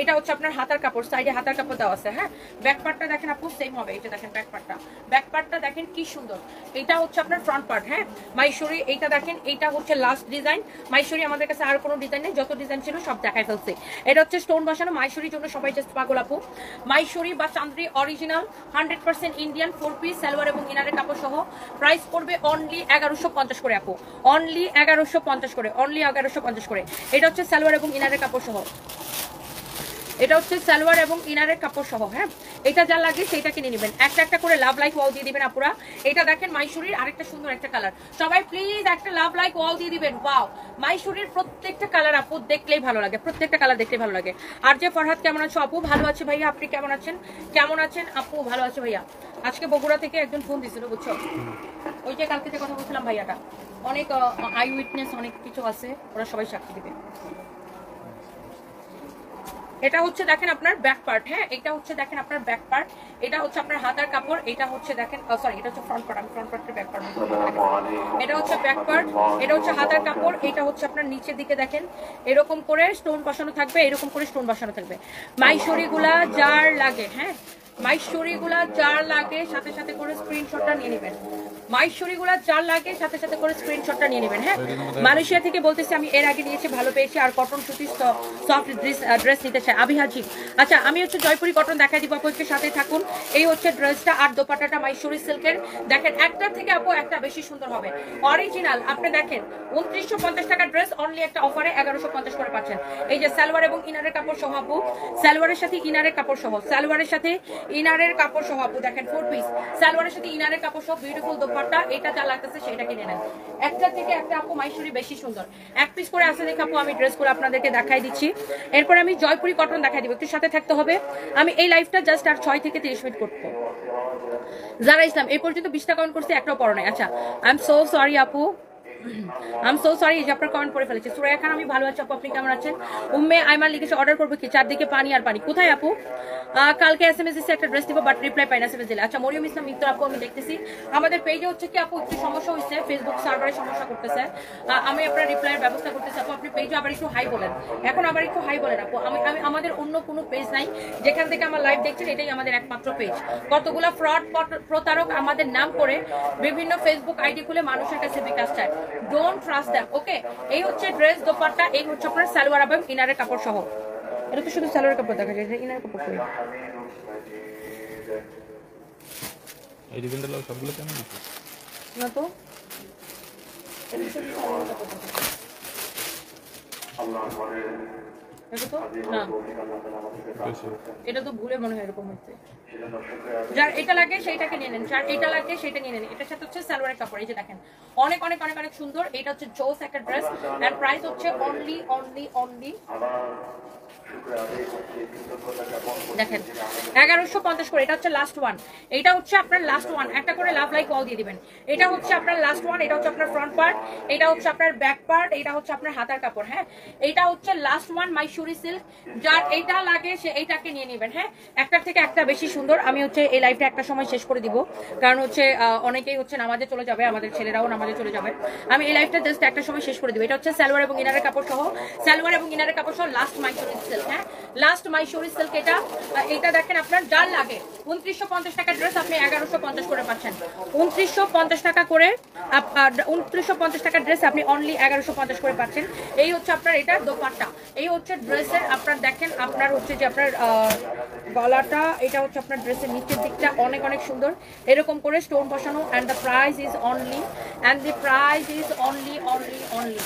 এটা হচ্ছে আপনার হাতার কাপড় সাইডে হাতার কাপড় দেওয়া আছে হ্যাঁ? ব্যাক পার্টটা দেখেন আপু সেম হবে এটা দেখেন ব্যাক পার্টটা ব্যাক পার্টটা দেখেন কি সুন্দর। এটা হচ্ছে আপনার ফ্রন্ট পার্ট হ্যাঁ? মাইসুরি এইটা দেখেন, এইটা হচ্ছে লাস্ট ডিজাইন মাইসুরি আমাদের কাছে আর কোনো ডিজাইন নেই, যত ডিজাইন ছিল সব দেখাই ফেলছে এটা হচ্ছে স্টোন বসানো মাইসুরির জন্য সবাই জাস্ট পাগল আপু। মাইশোরি বা Chanderi original hundred percent Indian four piece salwar এবং ইনারের কাপড় সহ। প্রাইস পড়বে অনলি এগারোশো পঞ্চাশ করে আপু। অনলি এগারোশো পঞ্চাশ করে অনলি এগারোশো পঞ্চাশ করে। এটা হচ্ছে সালোয়ার এবং ইনারের কাপড় সহ। এটা হচ্ছে সালোয়ার এবং ইনারের কাপড় সহ হ্যাঁ? এটা যা লাগে সেটা কিনে নেবেন। একটা একটা করে লাভ লাইক ওয়াও দিয়ে দিবেন আপুরা। এটা দেখেন মাইশুরির আরেকটা সুন্দর একটা কালার সবাই প্লিজ একটা লাভ লাইক ওয়াও দিয়ে দিবেন। ওয়াও মাইশুরির প্রত্যেকটা কালার আপু দেখলেই ভালো লাগে। প্রত্যেকটা কালার দেখলেই ভালো লাগে। আর যে ফরহাদ কেমন আছো আপু? ভালো আছে ভাইয়া? আপনি কেমন আছেন? কেমন আছেন আপু? ভালো আছে ভাইয়া? আজকে বগুড়া থেকে একজন ফোন দিছিল বুঝছ? ওই যে কালকে যে কথা বলছিলাম ভাইয়াটা। অনেক আই উইটনেস অনেক কিছু আছে। ওরা সবাই সাক্ষী দিবে। এটা হচ্ছে দেখেন আপনার ব্যাক পার্ট হ্যাঁ? এটা হচ্ছে দেখেন আপনার ব্যাক পার্ট এটা হচ্ছে আপনার হাতার কাপড়, এটা হচ্ছে দেখেন সরি এটা হচ্ছে ফ্রন্ট পার্ট আমি ফ্রন্ট পার্টের ব্যাক পার্ট এটা হচ্ছে ব্যাক পার্ট এটা হচ্ছে হাতার কাপড়, এটা হচ্ছে আপনার নিচের দিকে দেখেন, এরকম করে স্টোন বসানো থাকবে, এরকম করে স্টোন বসানো থাকবে। মাইশরি গুলা যার লাগে হ্যাঁ? মাইশরি গুলা যার লাগে, সাথে সাথে করে স্ক্রিনশটটা নিয়ে নেবেন। মাইশরি গুলা যার লাগে সাথে সাথে করে স্ক্রিনশটটা নিয়ে নেবেন হ্যাঁ? মালয়েশিয়া থেকে বলতেছি আমি এর আগে নিয়েছি ভালো পেয়েছি। আর কটন সুতি সফট ড্রেস ড্রেস নিতে চাই। আবি হাজি আচ্ছা আমি হচ্ছে জয়পুরি কটন দেখাই দিব আপু একটু সাথে থাকুন। এই হচ্ছে ড্রেসটা আর দোপাটাটা মাইশরি সিল্কের। দেখেন একটা থেকে আপু একটা বেশি সুন্দর হবে। অরিজিনাল আপনি দেখেন উনত্রিশশো পঞ্চাশ টাকার ড্রেস অনলি একটা অফারে এগারোশো পঞ্চাশ করে পাচ্ছেন। এই যে সালোয়ার এবং ইনারের কাপড় সহ আপু সালোয়ারের সাথে ইনারের কাপড় সহ সালোয়ারের সাথে ইনারের কাপড় সহ আপু দেখেন ফোর পিস সালোয়ারের সাথে ইনারের কাপড় সহ বিউটিফুল দোপাট্টা এটা যা লাগতেছে সেটা কিনে নেন। একটা থেকে একটা আপু মাইশুরি বেশি সুন্দর। এক পিস করে আসে দেখে আপু আমি ড্রেসগুলো আপনাদেরকে দেখাই দিচ্ছি। এরপর আমি জয়পুরি কটন দেখাই দিব, একটু সাথে থাকতে হবে। আমি এই লাইফটা জাস্ট আর ছয় থেকে তিরিশ মিনিট করব। যারা ইসলাম এই পর্যন্ত বিশটা কমেন্ট করছে, একটাও পড়ো নাই। আচ্ছা আই এম সো সরি আপু। আই এম সো সরি যে কমেন্ট করে ফেলেছি। সুরাইয়া খান, আমি ভালো আছি আপু, আপনি কেমন আছেন? উম্মে আইমার লিখেছে অর্ডার করব কি? চারদিকে পানি আর পানি। কোথায় আপু? কালকে এস এম এস একটা ড্রেস দিব বাট রিপ্লাই পাই না এস এম এস দিলে। আচ্ছা মরিয়ম ইসলাম, মিত্র আপু, আমি দেখতেছি। আমাদের পেজে হচ্ছে কি, আপু, একটু সমস্যা হয়েছে ফেসবুক সার্ভারে সমস্যা করতেছে। আমি আপনার রিপ্লাইয়ের ব্যবস্থা করতেছি, আপু, আপনি পেজে আবার একটু হাই বলেন। এখন আবার একটু হাই বলেন, আপু। আমি আমি, আমাদের অন্য কোনো পেজ নাই। যেখান থেকে আমার লাইভ দেখছেন, এটাই আমাদের একমাত্র পেজ কতগুলো ফ্রড প্রতারক আমাদের নাম করে বিভিন্ন ফেসবুক আইডি খুলে মানুষের কাছে বিকাশ চায়। ডোন্ট ট্রাস্ট দ্যাম ওকে এই হচ্ছে ড্রেস দোপাট্টা, এই হচ্ছে আপনার সালোয়ার এবং ইনারের কাপড় সহ এটা তো শুধু সালোয়ার কাপড় দেখা যায় ইনার কাপড় কই এই ডিজাইনটা লাল সবগুলো কেমন আছে না তো? এটা তো? না। এটা তো ভুলে মনে হয় এরকম হচ্ছে। যার এটা লাগে, সেইটাকে নিয়ে নেন। যার এটা লাগে সেটা নিয়ে নেন। এটার সাথে হচ্ছে সালোয়ারের কাপড়, এই যে দেখেন। অনেক অনেক অনেক অনেক সুন্দর। এটা হচ্ছে জোস একটা ড্রেস এন্ড প্রাইস হচ্ছে অনলি অনলি অনলি দেখেন, এগারোশো পঞ্চাশ করে। এটা হচ্ছে লাস্ট ওয়ান এটা হচ্ছে আপনার লাস্ট ওয়ান একটা করে লাভ লাইক ওয়াল দিয়ে দিবেন। এটা হচ্ছে আপনার লাস্ট ওয়ান এটা হচ্ছে আপনার ফ্রন্ট পার্ট এটা হচ্ছে আপনার ব্যাক পার্ট এটা হচ্ছে আপনার হাতার কাপড় হ্যাঁ? এটা হচ্ছে লাস্ট ওয়ান মাইশুরি সিল্ক যার এইটা লাগে, সে এইটাকে নিয়ে নেবেন হ্যাঁ? একটার থেকে একটা বেশি সুন্দর। আমি হচ্ছে এই লাইফটা একটা সময় শেষ করে দিব। কারণ হচ্ছে অনেকেই হচ্ছে নামাজে চলে যাবে, আমাদের ছেলেরাও নামাজে চলে যাবে। আমি এই লাইফটা জাস্ট একটা সময় শেষ করে দিব। এটা হচ্ছে সালোয়ার এবং ইনারের কাপড় সহ। সালোয়ার এবং ইনারের কাপড় সহ লাস্ট মাইশুরি সিল্ক হ্যাঁ? লাস্ট মাইশুরি সিল্ক এটা এটা দেখেন আপনার যার লাগে। উনত্রিশশো পঞ্চাশ টাকার ড্রেস আপনি এগারোশো পঞ্চাশ করে পাচ্ছেন। উনত্রিশশো পঞ্চাশ টাকা করে উনত্রিশশো পঞ্চাশ টাকার ড্রেস আপনি অনলি এগারোশো পঞ্চাশ করে পাচ্ছেন। এই হচ্ছে আপনার এটা দোপাট্টা। এই হচ্ছে ড্রেসের আপনার দেখেন, আপনার হচ্ছে যে আপনার গলাটা, এটা হচ্ছে ড্রেসের নিচের দিকটা অনেক অনেক সুন্দর। এরকম করে স্টোন বসানো and the price is only and the price is only only only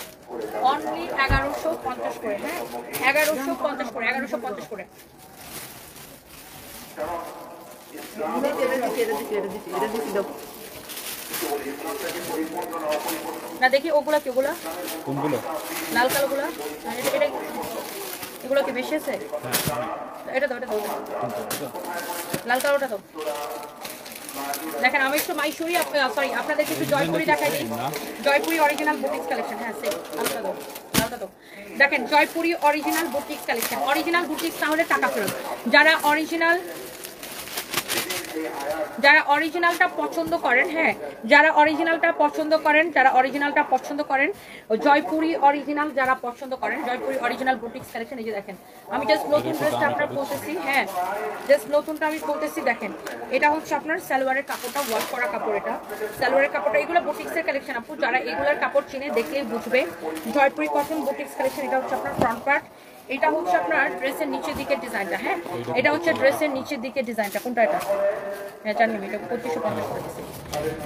only এগারোশো পঞ্চাশ করে হ্যাঁ? এগারোশো পঞ্চাশ করে এগারোশো পঞ্চাশ করে। না দেখি ওগুলা কি ওগুলা? কোনগুলো? লাল কালোগুলা? এটা এটা এগুলো কি বেশি আছে? এটা দাও এটা দাও। লাল কালোটা দাও। দেখেন আমি একটু মাইশুরি সরি আপনাদেরকে একটু জয়পুরি দেখাই দিই। জয়পুরি অরিজিনাল বুটিক্স কালেকশন হ্যাঁ সে আলটা দাও দেখেন Jaipuri original boutiques collection original boutiques তাহলে টাকা ফেরত। যারা অরিজিনাল যারা অরিজিনালটা পছন্দ করেন হ্যাঁ যারা অরিজিনালটা পছন্দ করেন যারা অরিজিনালটা পছন্দ করেন জয়পুরি অরিজিনাল যারা পছন্দ করেন জয়পুরি অরিজিনাল বুটিক্স কালেকশন এই যে দেখেন আমি জাস্ট নতুন ড্রেসটা আপনার বলতেছি হ্যাঁ জাস্ট নতুনটা আমি বলতেছি দেখেন এটা হচ্ছে আপনার সালোয়ারের কাপড়টা ওয়াশ করা কাপড় এটা। সালোয়ারের কাপড়টা এগুলো বুটিক্সের কালেকশন আপু যারা এগুলোর কাপড় চিনে দেখলেই বুঝবে। জয়পুরি কটন বুটিক্স কালেকশন এটা হচ্ছে আপনার ফ্রন্ট পার্ট এটা হচ্ছে আপনার ড্রেসের নিচের দিকের ডিজাইনটা হ্যাঁ? এটা হচ্ছে ড্রেসের নিচের দিকের ডিজাইনটা, কোনটা এটা? হ্যাঁ জানি এটা পঁচিশশো পঞ্চাশ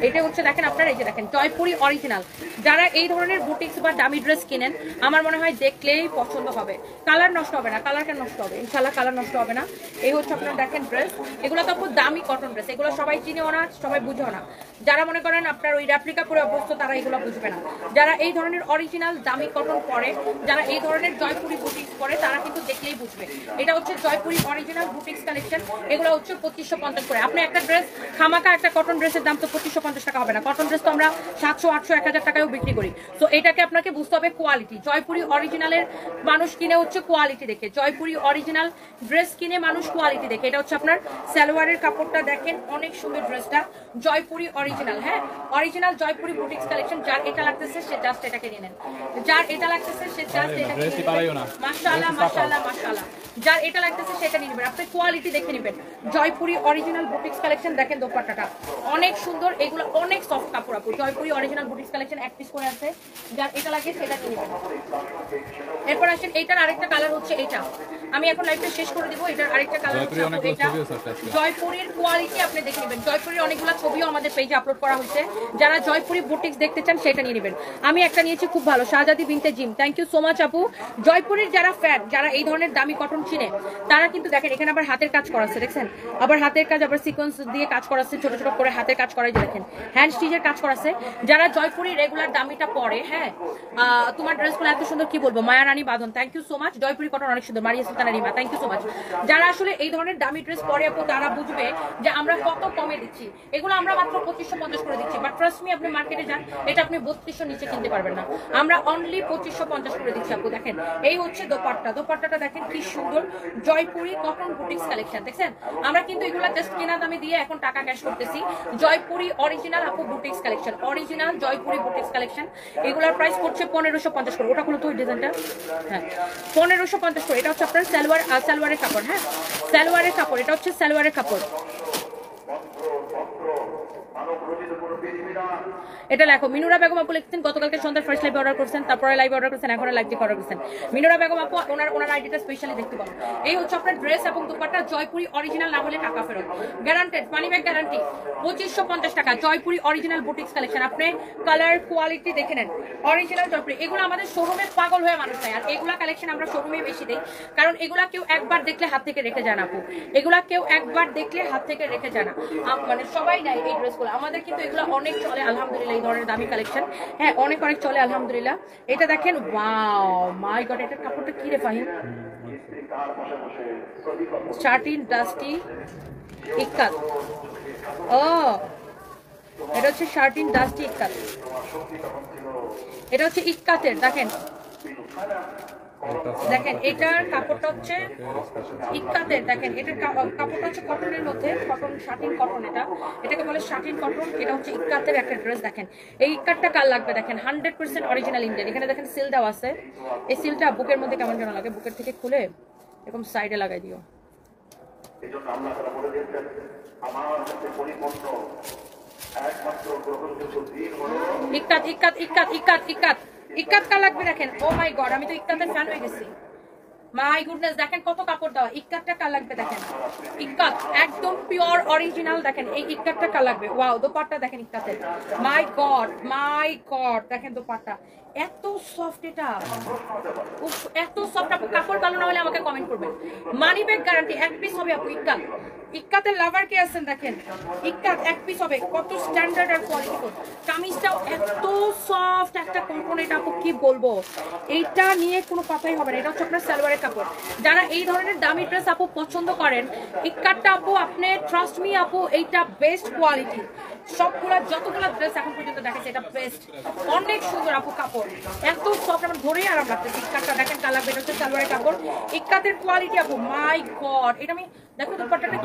এটা হচ্ছে দেখেন আপনারা, এই যে দেখেন, জয়পুরি অরিজিনাল যারা এই ধরনের বুটিক্স বা দামি ড্রেস কিনেন, আমার মনে হয় দেখলেই পছন্দ হবে। কালার নষ্ট হবে না কালার কেন নষ্ট হবে। ইনশাল্লাহ কালার নষ্ট হবে না। এই হচ্ছে আপনার দেখেন ড্রেস এগুলো তো খুব দামি কটন ড্রেস এগুলো সবাই চিনেও না, সবাই বুঝেও না। যারা মনে করেন আপনার ওই রেপ্লিকা পরে অভ্যস্ত, তারা এগুলো বুঝবে না। যারা এই ধরনের অরিজিনাল দামি কটন পরে, যারা এই ধরনের জয়পুরি বুটিক্স পরে তারা কিন্তু দেখলেই বুঝবে। এটা হচ্ছে জয়পুরি অরিজিনাল বুটিক্স কালেকশন এগুলো হচ্ছে পঁচিশশো পঞ্চাশ করে। আপনি একটা ড্রেস খামাকা একটা কটন ড্রেসের দাম তো পঁচিশশো পঞ্চাশ টাকা হবে না। কটন ড্রেস তো আমরা সাতশো, আটশো, এক হাজার টাকায়ও বিক্রি করি। তো এটাকে আপনাকে বুঝতে হবে কোয়ালিটি জয়পুরি অরিজিনালের মানুষ কিনে হচ্ছে কোয়ালিটি দেখে। জয়পুরি অরিজিনাল ড্রেস কিনে মানুষ কোয়ালিটি দেখে। এটা হচ্ছে আপনার সালোয়ারের কাপড়টা দেখেন, অনেক সুন্দর ড্রেসটা জয়পুরি অরিজিনাল হ্যাঁ? অরিজিনাল জয়পুরি বুটিক্স কালেকশন যার এটা লাগতেছে সে জাস্ট এটাকে নিয়ে নেন। যার এটা লাগতেছে সে জাস্ট এটাকে পালাইও না। মাশাআল্লাহ মাশাআল্লাহ মাশাআল্লাহ। যার এটা লাগতেছে সেটা নিয়ে নেবেন। আপনি কোয়ালিটি দেখে নেবেন। জয়পুরি অরিজিনাল বুটিক্স কালেকশন দেখেন দোপাট্টাটা। অনেক সুন্দর এগুলো অনেক সফট কাপড় আপু। জয়পুরি অরিজিনাল বুটিক্স কালেকশন এক পিস করে আছে। যার এটা লাগে সেটা নিয়ে নেবেন। এরপর আসেন এইটার আরেকটা কালার হচ্ছে এটা। আমি এখন লাইভটা শেষ করে দিব এটার আরেকটা কালার হচ্ছে এটা। জয়পুরের কোয়ালিটি আপনি দেখে নেবেন। জয়পুরের অনেকগুলো ছবিও আমাদের পেজে আপলোড করা হয়েছে। যারা জয়পুরি বুটিক্স দেখতে চান, সেটা নিয়ে নেবেন। আমি একটা নিয়েছি, খুব ভালো, Shahzadi Binte Jim. Thank you so much আপু। জয়পুরের যারা ফ্যান যারা এই ধরনের দামি কটন চিনে তারা কিন্তু দেখেন, এখানে আবার হাতের কাজ করা আছে, দেখছেন? আবার হাতের কাজ, আবার সিকোয়েন্স দিয়ে কাজ করাচ্ছে ছোট ছোট করে হাতের কাজ করাই দেখেন। হ্যান্ড স্টিচের কাজ করাচ্ছে যারা জয়পুরি রেগুলার দামিটা পরে হ্যাঁ তোমার ড্রেসগুলো এত সুন্দর, কি বলব? Maya Rani Badhon thank you so much Jaipuri cotton অনেক সুন্দর, Maria Sultana Rima thank you so much যারা আসলে এই ধরনের দামি ড্রেস পরে, আপু, তারা বুঝবে যে আমরা কত কমে দিচ্ছি। এগুলো আমরা মাত্র পঁচিশশো পঞ্চাশ করে দিচ্ছি। বাট ট্রাস্ট আপনি মার্কেটে যান, এটা আপনি বত্রিশশো নিচে কিনতে পারবেন না। আমরা অনলি পঁচিশশো পঞ্চাশ করে দিচ্ছি আপু, দেখেন। এই হচ্ছে দোপাট্টা। দোপাট্টাটা দেখেন কি সুন্দর। জয়পুরি কটন বুটিক্স কালেকশন দেখছেন? আমরা কিন্তু এগুলো জাস্ট কেনা দামে দিয়ে এখন টাকা ক্যাশ করতেছি। জয়পুরি অরিজিনাল আপু boutiques collection original Jaipuri boutiques collection এগুলোর প্রাইস করছে পনেরোশো পঞ্চাশ করে। ওটা তো ডিজাইনটা হ্যাঁ। পনেরোশো পঞ্চাশ করে। এটা হচ্ছে আপনার সালোয়ার সালোয়ারের কাপড় হ্যাঁ? সালোয়ারের কাপড়। এটা হচ্ছে সালোয়ারের কাপড়। এটা লেখো। মিনুরা বেগম আপু লিখছেন, গতকালকে সন্ধ্যার ফার্স্ট লাইভ অর্ডার করছেন, তারপরে লাইভ অর্ডার করছেন এখন লাইভ অর্ডার করছেন। মিনুরা বেগম আপু, ওনার ওনার আইডিটা স্পেশালি দেখতে পাবো। এই হচ্ছে আপনার ড্রেস এবং দুপাট্টা, জয়পুরি অরিজিনাল না হলে টাকা ফেরত। গ্যারান্টেড মানি ব্যাগ গ্যারান্টি পঁচিশশো পঞ্চাশ টাকা। জয়পুরি অরিজিনাল বুটিক্স কালেকশন আপনি কালার কোয়ালিটি দেখে নেন। অরিজিনাল জয়পুরি, এগুলো আমাদের শোরুমে পাগল হয়ে মানুষ নেয় আর এগুলা কালেকশন আমরা শোরুমে বেশি দেই। কারণ এগুলা কেউ একবার দেখলে হাত থেকে রেখে যান আপু। এগুলা কেউ একবার দেখলে হাত থেকে রেখে যান মানে সবাই নেয় এই ড্রেসগুলো আমাদের কিন্তু এগুলো অনেক চলে, আলহামদুলিল্লাহ, এই ধরনের দামি কালেকশন হ্যাঁ অনেক অনেক চলে, আলহামদুলিল্লাহ। এটা দেখেন মাই গড এটার কাপড়টা কি রে ফাহিম? শার্টিন ডাস্টি ইকাত ও, এটা হচ্ছে শার্টিন ডাস্টি ইক্কাত এটা হচ্ছে ইক্কাতের দেখেন। দেখেন এটার কাপড়টা হচ্ছে ইক্কাতের দেখেন এটার কাপড়টা হচ্ছে কটনের মধ্যে কটন শার্টিন কটন এটা। এটাকে বলে শার্টিন কটন এটা হচ্ছে ইক্কাতের একটা ড্রেস দেখেন। এই ইক্কাতটা কার লাগবে দেখেন? হান্ড্রেড পার্সেন্ট অরিজিনাল ইন্ডিয়ান এখানে দেখেন সিল দেওয়া আছে। এই সিলটা বুকের মধ্যে কেমন যেন লাগে বুকের থেকে খুলে এরকম সাইডে লাগাই দিও। এজন্য আল্লাহ তারা বলে দিয়েছেন ইক্কাত কার লাগবে দেখেন? ও মাই গড আমি তো ইকাতের ফ্যান হয়ে গেছি। মাই গুডনেস দেখেন কত কাপড় দেওয়া। ইকাতটা কার লাগবে দেখেন? ইকাত একদম পিওর অরিজিনাল দেখেন, এই ইকাতটা কার লাগবে? ওয়াও দোপাট্টা দেখেন ইকাতের মাই গড মাই গড দেখেন দোপাট্টা। এত সফট এটা। এত সফট আপু কাপড় ভালো না হলে আমাকে কমেন্ট করবেন। মানি ব্যাগ গ্যারান্টি এক পিস হবে আপু ইক্কাত ইক্কাতের লাভার কে আছেন দেখেন। ইক্কাত এক পিস হবে। কত স্ট্যান্ডার্ড আর কোয়ালিটি কামিজটাও এত সফট একটা কম্পোনেন্ট আপু, কি বলব? এইটা নিয়ে কোনো কথাই হবে না। এটা হচ্ছে আপনার সালোয়ারের কাপড়। যারা এই ধরনের দামি ড্রেস আপু পছন্দ করেন ইক্কাতটা আপু, আপনি ট্রাস্ট মি আপু, এইটা বেস্ট কোয়ালিটি সবগুলা, যতগুলা ড্রেস এখন পর্যন্ত দেখাচ্ছে এটা বেস্ট অনেক সুন্দর আপু কাপড়। এত সফট আমার ধরেই আরাম লাগতেছে। ইক্কাটা দেখেন কালার বেরোচ্ছে সালোয়ারের কাপড়। ইক্কাতের কোয়ালিটি আপু মাই গড এটা আমি দেখো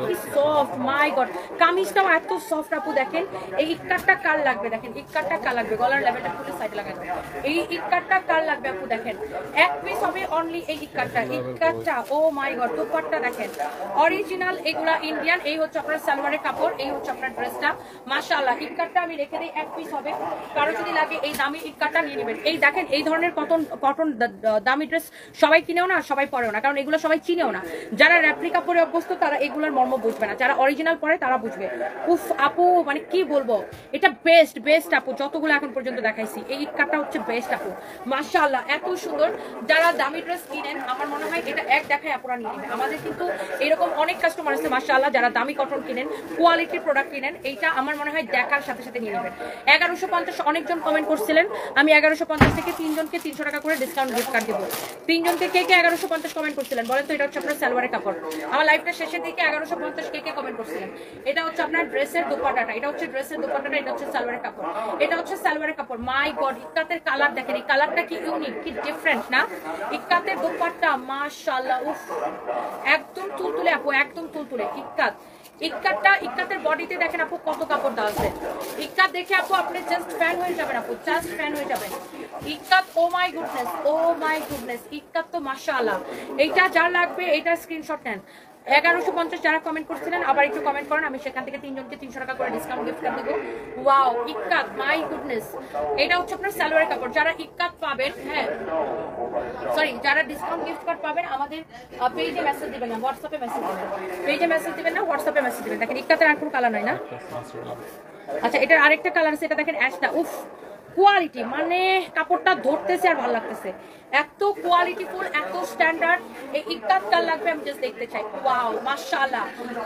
কি সফট মাই গড কামিজটাও এত সফট আপু, দেখেন। এই কার লাগবে, দেখেন? কার লাগবে? গলার লেভেলটা সাইডে এই কার লাগবে, আপু, দেখেন? এক পিস হবে অনলি এই ও মাই গড দেখেন। অরিজিনাল এগুলা ইন্ডিয়ান এই হচ্ছে আপনার সালোয়ারের কাপড়, এই হচ্ছে আপনার ড্রেসটা মাশাআল্লাহ ইক্কাতটা আমি রেখে দিই, এক পিস হবে। কারও যদি লাগে এই দামি ইক্কাতটা নিয়ে নেবেন। এই দেখেন, এই ধরনের কটন কটন দামি ড্রেস সবাই কিনেও না, সবাই পরেও না। কারণ এগুলো সবাই চিনেও না। যারা রেপ্লিকা পরে অভ্যস্ত তারা এগুলোর মর্ম বুঝবে না। যারা অরিজিনাল পরে তারা বুঝবে। উফ, আপু মানে কি বলব? এটা বেস্ট বেস্ট আপু, যতগুলো এখন পর্যন্ত দেখাইছি। এই ইক্কাতটা হচ্ছে বেস্ট আপু। মাশাআল্লাহ, এত সুন্দর। যারা দামি ড্রেস কিনেন, আমার মনে হয় এটা এক দেখায় আপুরা নিয়ে আমাদের কিন্তু এরকম অনেক কাস্টমার আছে, মাশাআল্লাহ, যারা দামি কটন কিনেন কোয়ালিটির প্রোডাক্ট কিনেন, এইটা আমার মনে হয় দেখার সাথে সাথে নিয়ে নেবেন এগারোশো পঞ্চাশ, অনেকজন কমেন্ট করছিলেন। আমি এগারোশো পঞ্চাশ থেকে তিনজনকে তিনশো টাকা করে ডিসকাউন্ট গিফট কার্ড দেবো। তিনজনকে কে কে এগারোশো পঞ্চাশ কমেন্ট করছিলেন? বলেন তো, এটা হচ্ছে আপনার সালোয়ারের কাপড়। আমার লাইফটা শেষের দিকে এগারোশো পঞ্চাশ কে কে কমেন্ট করছিলেন? এটা হচ্ছে আপনার ড্রেসের দোপাটাটা, এটা হচ্ছে ড্রেসের দোপাটাটা, এটা হচ্ছে সালোয়ারের কাপড়। এটা হচ্ছে সালোয়ারের কাপড়। মাই গড ইক্কাতের কালার দেখেন, এই কালারটা কি ইউনিক কি ডিফারেন্ট না? ইক্কাতের দোপাট্টা, মাশাআল্লাহ, উফ। একদম তুলতুলে আপু, একদম তুলতুলে ইক্কাতের বডিতে দেখেন আপু কত কাপড় দেওয়া আছে। দেখে আপু আপনি জাস্ট ফ্যান হয়ে যাবেন আপু জাস্ট ফ্যান হয়ে যাবেন। ইক্কাত ও my goodness oh my goodness ইক্কাত তো মাশাআল্লাহ। এইটা যা লাগবে এটা স্ক্রিনশট নেন। এগারোশো পঞ্চাশ যারা কমেন্ট করছিলেন, আবার একটু কমেন্ট করেন, আমি সেখান থেকে তিনজনকে তিনশো টাকা করে ডিসকাউন্ট গিফট করে দেবো। ওয়াও ইক্কাত মাই গুডনেস এটা হচ্ছে আপনার সালোয়ারের কাপড়। যারা ইক্কাত পাবেন হ্যাঁ সরি যারা ডিসকাউন্ট গিফট কার্ড পাবেন, আমাদের পেজে মেসেজ দিবেন না হোয়াটসঅ্যাপে মেসেজ দিবেন পেজে মেসেজ দিবেন না হোয়াটসঅ্যাপে মেসেজ দিবেন। দেখেন, ইক্কাতের আর কোনো কালার নয় না? আচ্ছা এটার আরেকটা কালার আছে, এটা দেখেন অ্যাশটা উফ। কোয়ালিটি মানে কাপড়টা ধরতেছে আর ভালো লাগতেছে। এত কোয়ালিটিফুল এত স্ট্যান্ডার্ড এই ইকাত কাল লাগবে আমি জাস্ট দেখতে চাই। ওয়াও মাশাআল্লাহ।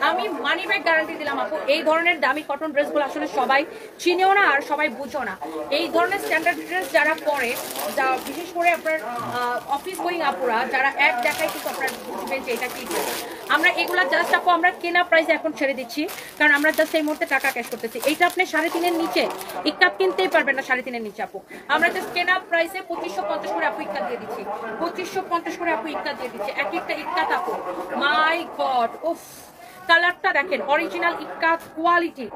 আমি মানি ব্যাগ গ্যারান্টি দিলাম আপু, এই ধরনের দামি কটন ড্রেসগুলো আসলে সবাই চিনেও না আর সবাই বুঝো না। এই ধরনের স্ট্যান্ডার্ড ড্রেস যারা পরে, যা বিশেষ করে আপনার অফিস গোয়িং আপুরা, যারা এক দেখায় কিন্তু আপনার বুঝবেন যে এটা কি আমরা এগুলা জাস্ট আপু, আমরা কেনা প্রাইসে এখন ছেড়ে দিচ্ছি, কারণ আমরা জাস্ট এই মুহূর্তে টাকা ক্যাশ করতেছি। এইটা আপনি সাড়ে তিনের নিচে ইকাত কিনতেই পারবেন না সাড়ে নিচে আপু। আমরা জাস্ট কেনা প্রাইসে পঁচিশশো পঞ্চাশ করে আপু ইক্কা দিয়ে দিচ্ছি। পঁচিশশো পঞ্চাশ করে আপু ইক্কা দিয়ে দিচ্ছি। এক একটা ইক্কা আপু। মাই গড উফ। কালারটা দেখেন অরিজিনাল ইক্কাত কোয়ালিটি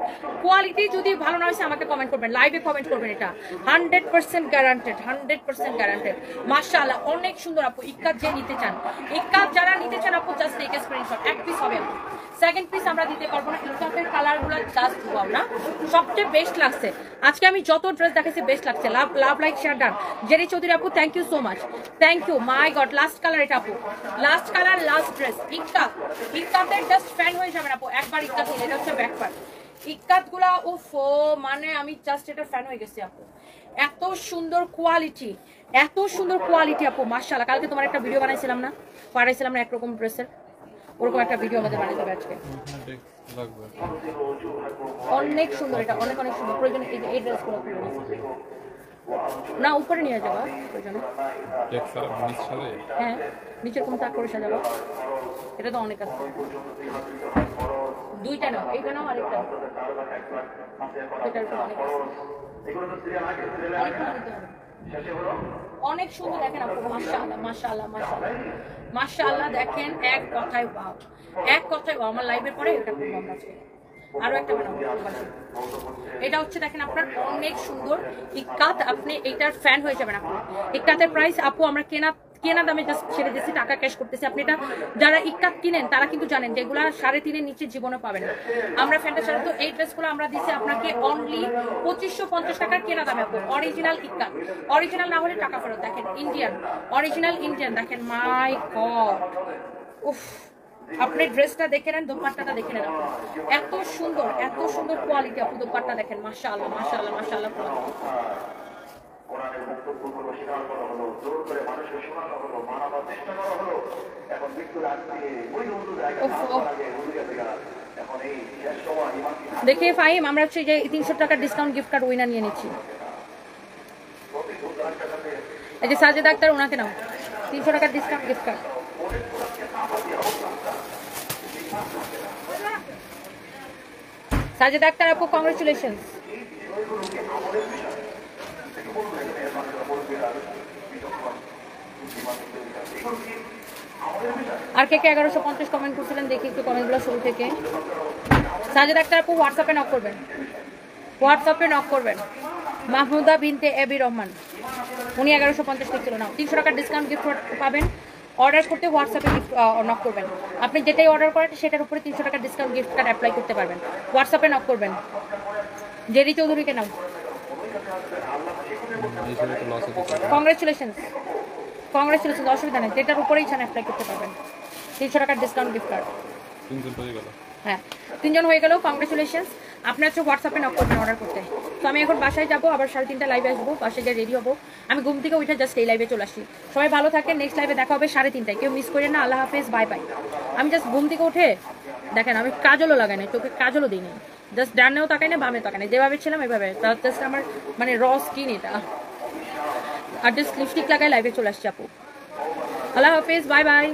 কোয়ালিটি যদি ভালো না হয়েছে আমাকে কমেন্ট করবেন লাইভে কমেন্ট করবেন এটা। Hundred percent guaranteed hundred percent guaranteed মার্শাল্লাহ অনেক সুন্দর আপু ইক্কাত যে নিতে চান। ইক্কাত যারা নিতে চান আপু জাস্ট টেক স্ক্রিনশট এক পিস হবে। সেকেন্ড পিস আমরা দিতে পারব না ইক্কাতের কালারগুলো জাস্ট পাও না। সবচেয়ে বেস্ট লাগছে। আজকে আমি যত ড্রেস দেখেছি বেস্ট লাগছে। Love love like share done Jerry Chowdhury আপু thank you so much thank you my god last colour এটা আপু। Last colour last dress ikat ইক্কাতের just fan হয়ে যাবেন আপু একবার ইক্কাত নিলে এটা হচ্ছে গুলা উফ ও, মানে আমি জাস্ট এটা ফ্যান হয়ে গেছি আপু। এত সুন্দর কোয়ালিটি এত সুন্দর কোয়ালিটি আপু মার্শাল্লাহ কালকে তোমার একটা ভিডিও বানাইছিলাম না? পাঠাইছিলাম না একরকম ড্রেসের ওরকম একটা ভিডিও আমাদের বানাইতে হবে আজকে। হ্যাঁ, অনেক সুন্দর এটা অনেক অনেক সুন্দর। প্রয়োজন এই ড্রেসগুলো না উপরে নিয়ে যাবা দেখ স্যার হ্যাঁ নিচের কোন তাক করে সাজাবো? এটা তো অনেক আছে। দুইটা নাও এইটা নাও আরেকটা এটার অনেক আছে। অনেক সুন্দর দেখেন আপু মাশাআল্লাহ মাশাআল্লাহ মাশাআল্লাহ। মাশাআল্লাহ দেখেন এক কথায় ওয়াও এক কথায় ওয়াও আমার লাইভের পরে এটা খুব ভালো লাগছে আরও একটা বানাবো এটা হচ্ছে দেখেন আপনার অনেক সুন্দর। ইকাত আপনি এইটার ফ্যান হয়ে যাবেন আপনি। ইকাতের প্রাইস আপু, আমরা কেনা কেনা দামে জাস্ট ছেড়ে দিচ্ছি টাকা ক্যাশ করতেছি। আপনি এটা, যারা ইকাত কিনেন, তারা কিন্তু জানেন যেগুলো সাড়ে তিনের নিচে জীবনে পাবেন না। আমরা ফ্যানটা ছাড়া তো এই ড্রেসগুলো আমরা দিচ্ছি আপনাকে অনলি পঁচিশশো পঞ্চাশ টাকার কেনা দামে আপু। অরিজিনাল ইকাত অরিজিনাল না হলে টাকা ফেরত। দেখেন ইন্ডিয়ান অরিজিনাল ইন্ডিয়ান দেখেন মাই গড উফ। আপনি ড্রেসটা দেখে নেন দোপাট্টাটা দেখে নেন এত সুন্দর এত সুন্দর কোয়ালিটি আপু দোপাট্টা দেখেন জায়গা এখন এই শেষ সময় ইমান দেখে ফাহিম আমরা হচ্ছে যে তিনশো টাকার ডিসকাউন্ট গিফট কার্ড উইনার নিয়ে নিচ্ছি। এই যে সাজেদ আক্তার ওনাকে নাও। তিনশো টাকার discount gift card Sajed Akter আপু কংগ্রেচুলেশন আর কে কে এগারোশো পঞ্চাশ কমেন্ট করছিলেন, দেখি একটু কমেন্টগুলো শুরু থেকে। সাজেদ আক্তার আপু হোয়াটসঅ্যাপে নক করবেন। হোয়াটসঅ্যাপে নক করবেন। মাহমুদা বিনতে এবি রহমান। উনি এগারোশো পঞ্চাশ লিখছিল না তিনশো টাকার ডিসকাউন্ট গিফট পাবেন। অর্ডার করতে হোয়াটসঅ্যাপে গিফট নক করবেন। আপনি যেটাই অর্ডার করেন সেটার উপরে তিনশো টাকার ডিসকাউন্ট গিফট কার্ড অ্যাপ্লাই করতে পারবেন। হোয়াটসঅ্যাপে নক করবেন। জেরি চৌধুরীকে নাও। হচ্ছে কংগ্রেচুলেশন কংগ্রেচুলেশন অসুবিধা নেই। যেটার উপরেই চান অ্যাপ্লাই করতে পারবেন। তিনশো টাকার ডিসকাউন্ট গিফট কার্ড হয়ে হ্যাঁ। তিনজন হয়ে গেল কংগ্রেচুলেশনস আপনার হচ্ছে হোয়াটসঅ্যাপে নক করবেন অর্ডার করতে। তো আমি এখন বাসায় যাব, আবার সাড়ে তিনটা লাইভে আসব, বাসায় গিয়ে রেডি হব। আমি ঘুম থেকে উঠে জাস্ট এই লাইভে চলে আসি সবাই ভালো থাকেন নেক্সট লাইভে দেখা হবে সাড়ে তিনটায়। কেউ মিস করেন না, আল্লাহ হাফেজ বাই বাই আমি জাস্ট ঘুম থেকে উঠে, দেখেন আমি কাজলও লাগাই নাই, চোখে কাজলও দিই জাস্ট ডানেও তাকাই না বামে তাকাই না যেভাবে ছিলাম এভাবে। জাস্ট আমার মানে র স্কিন এটা। আর জাস্ট লিপস্টিক লাগাই লাইভে চলে আসছি আপু। আল্লাহ হাফেজ বাই বাই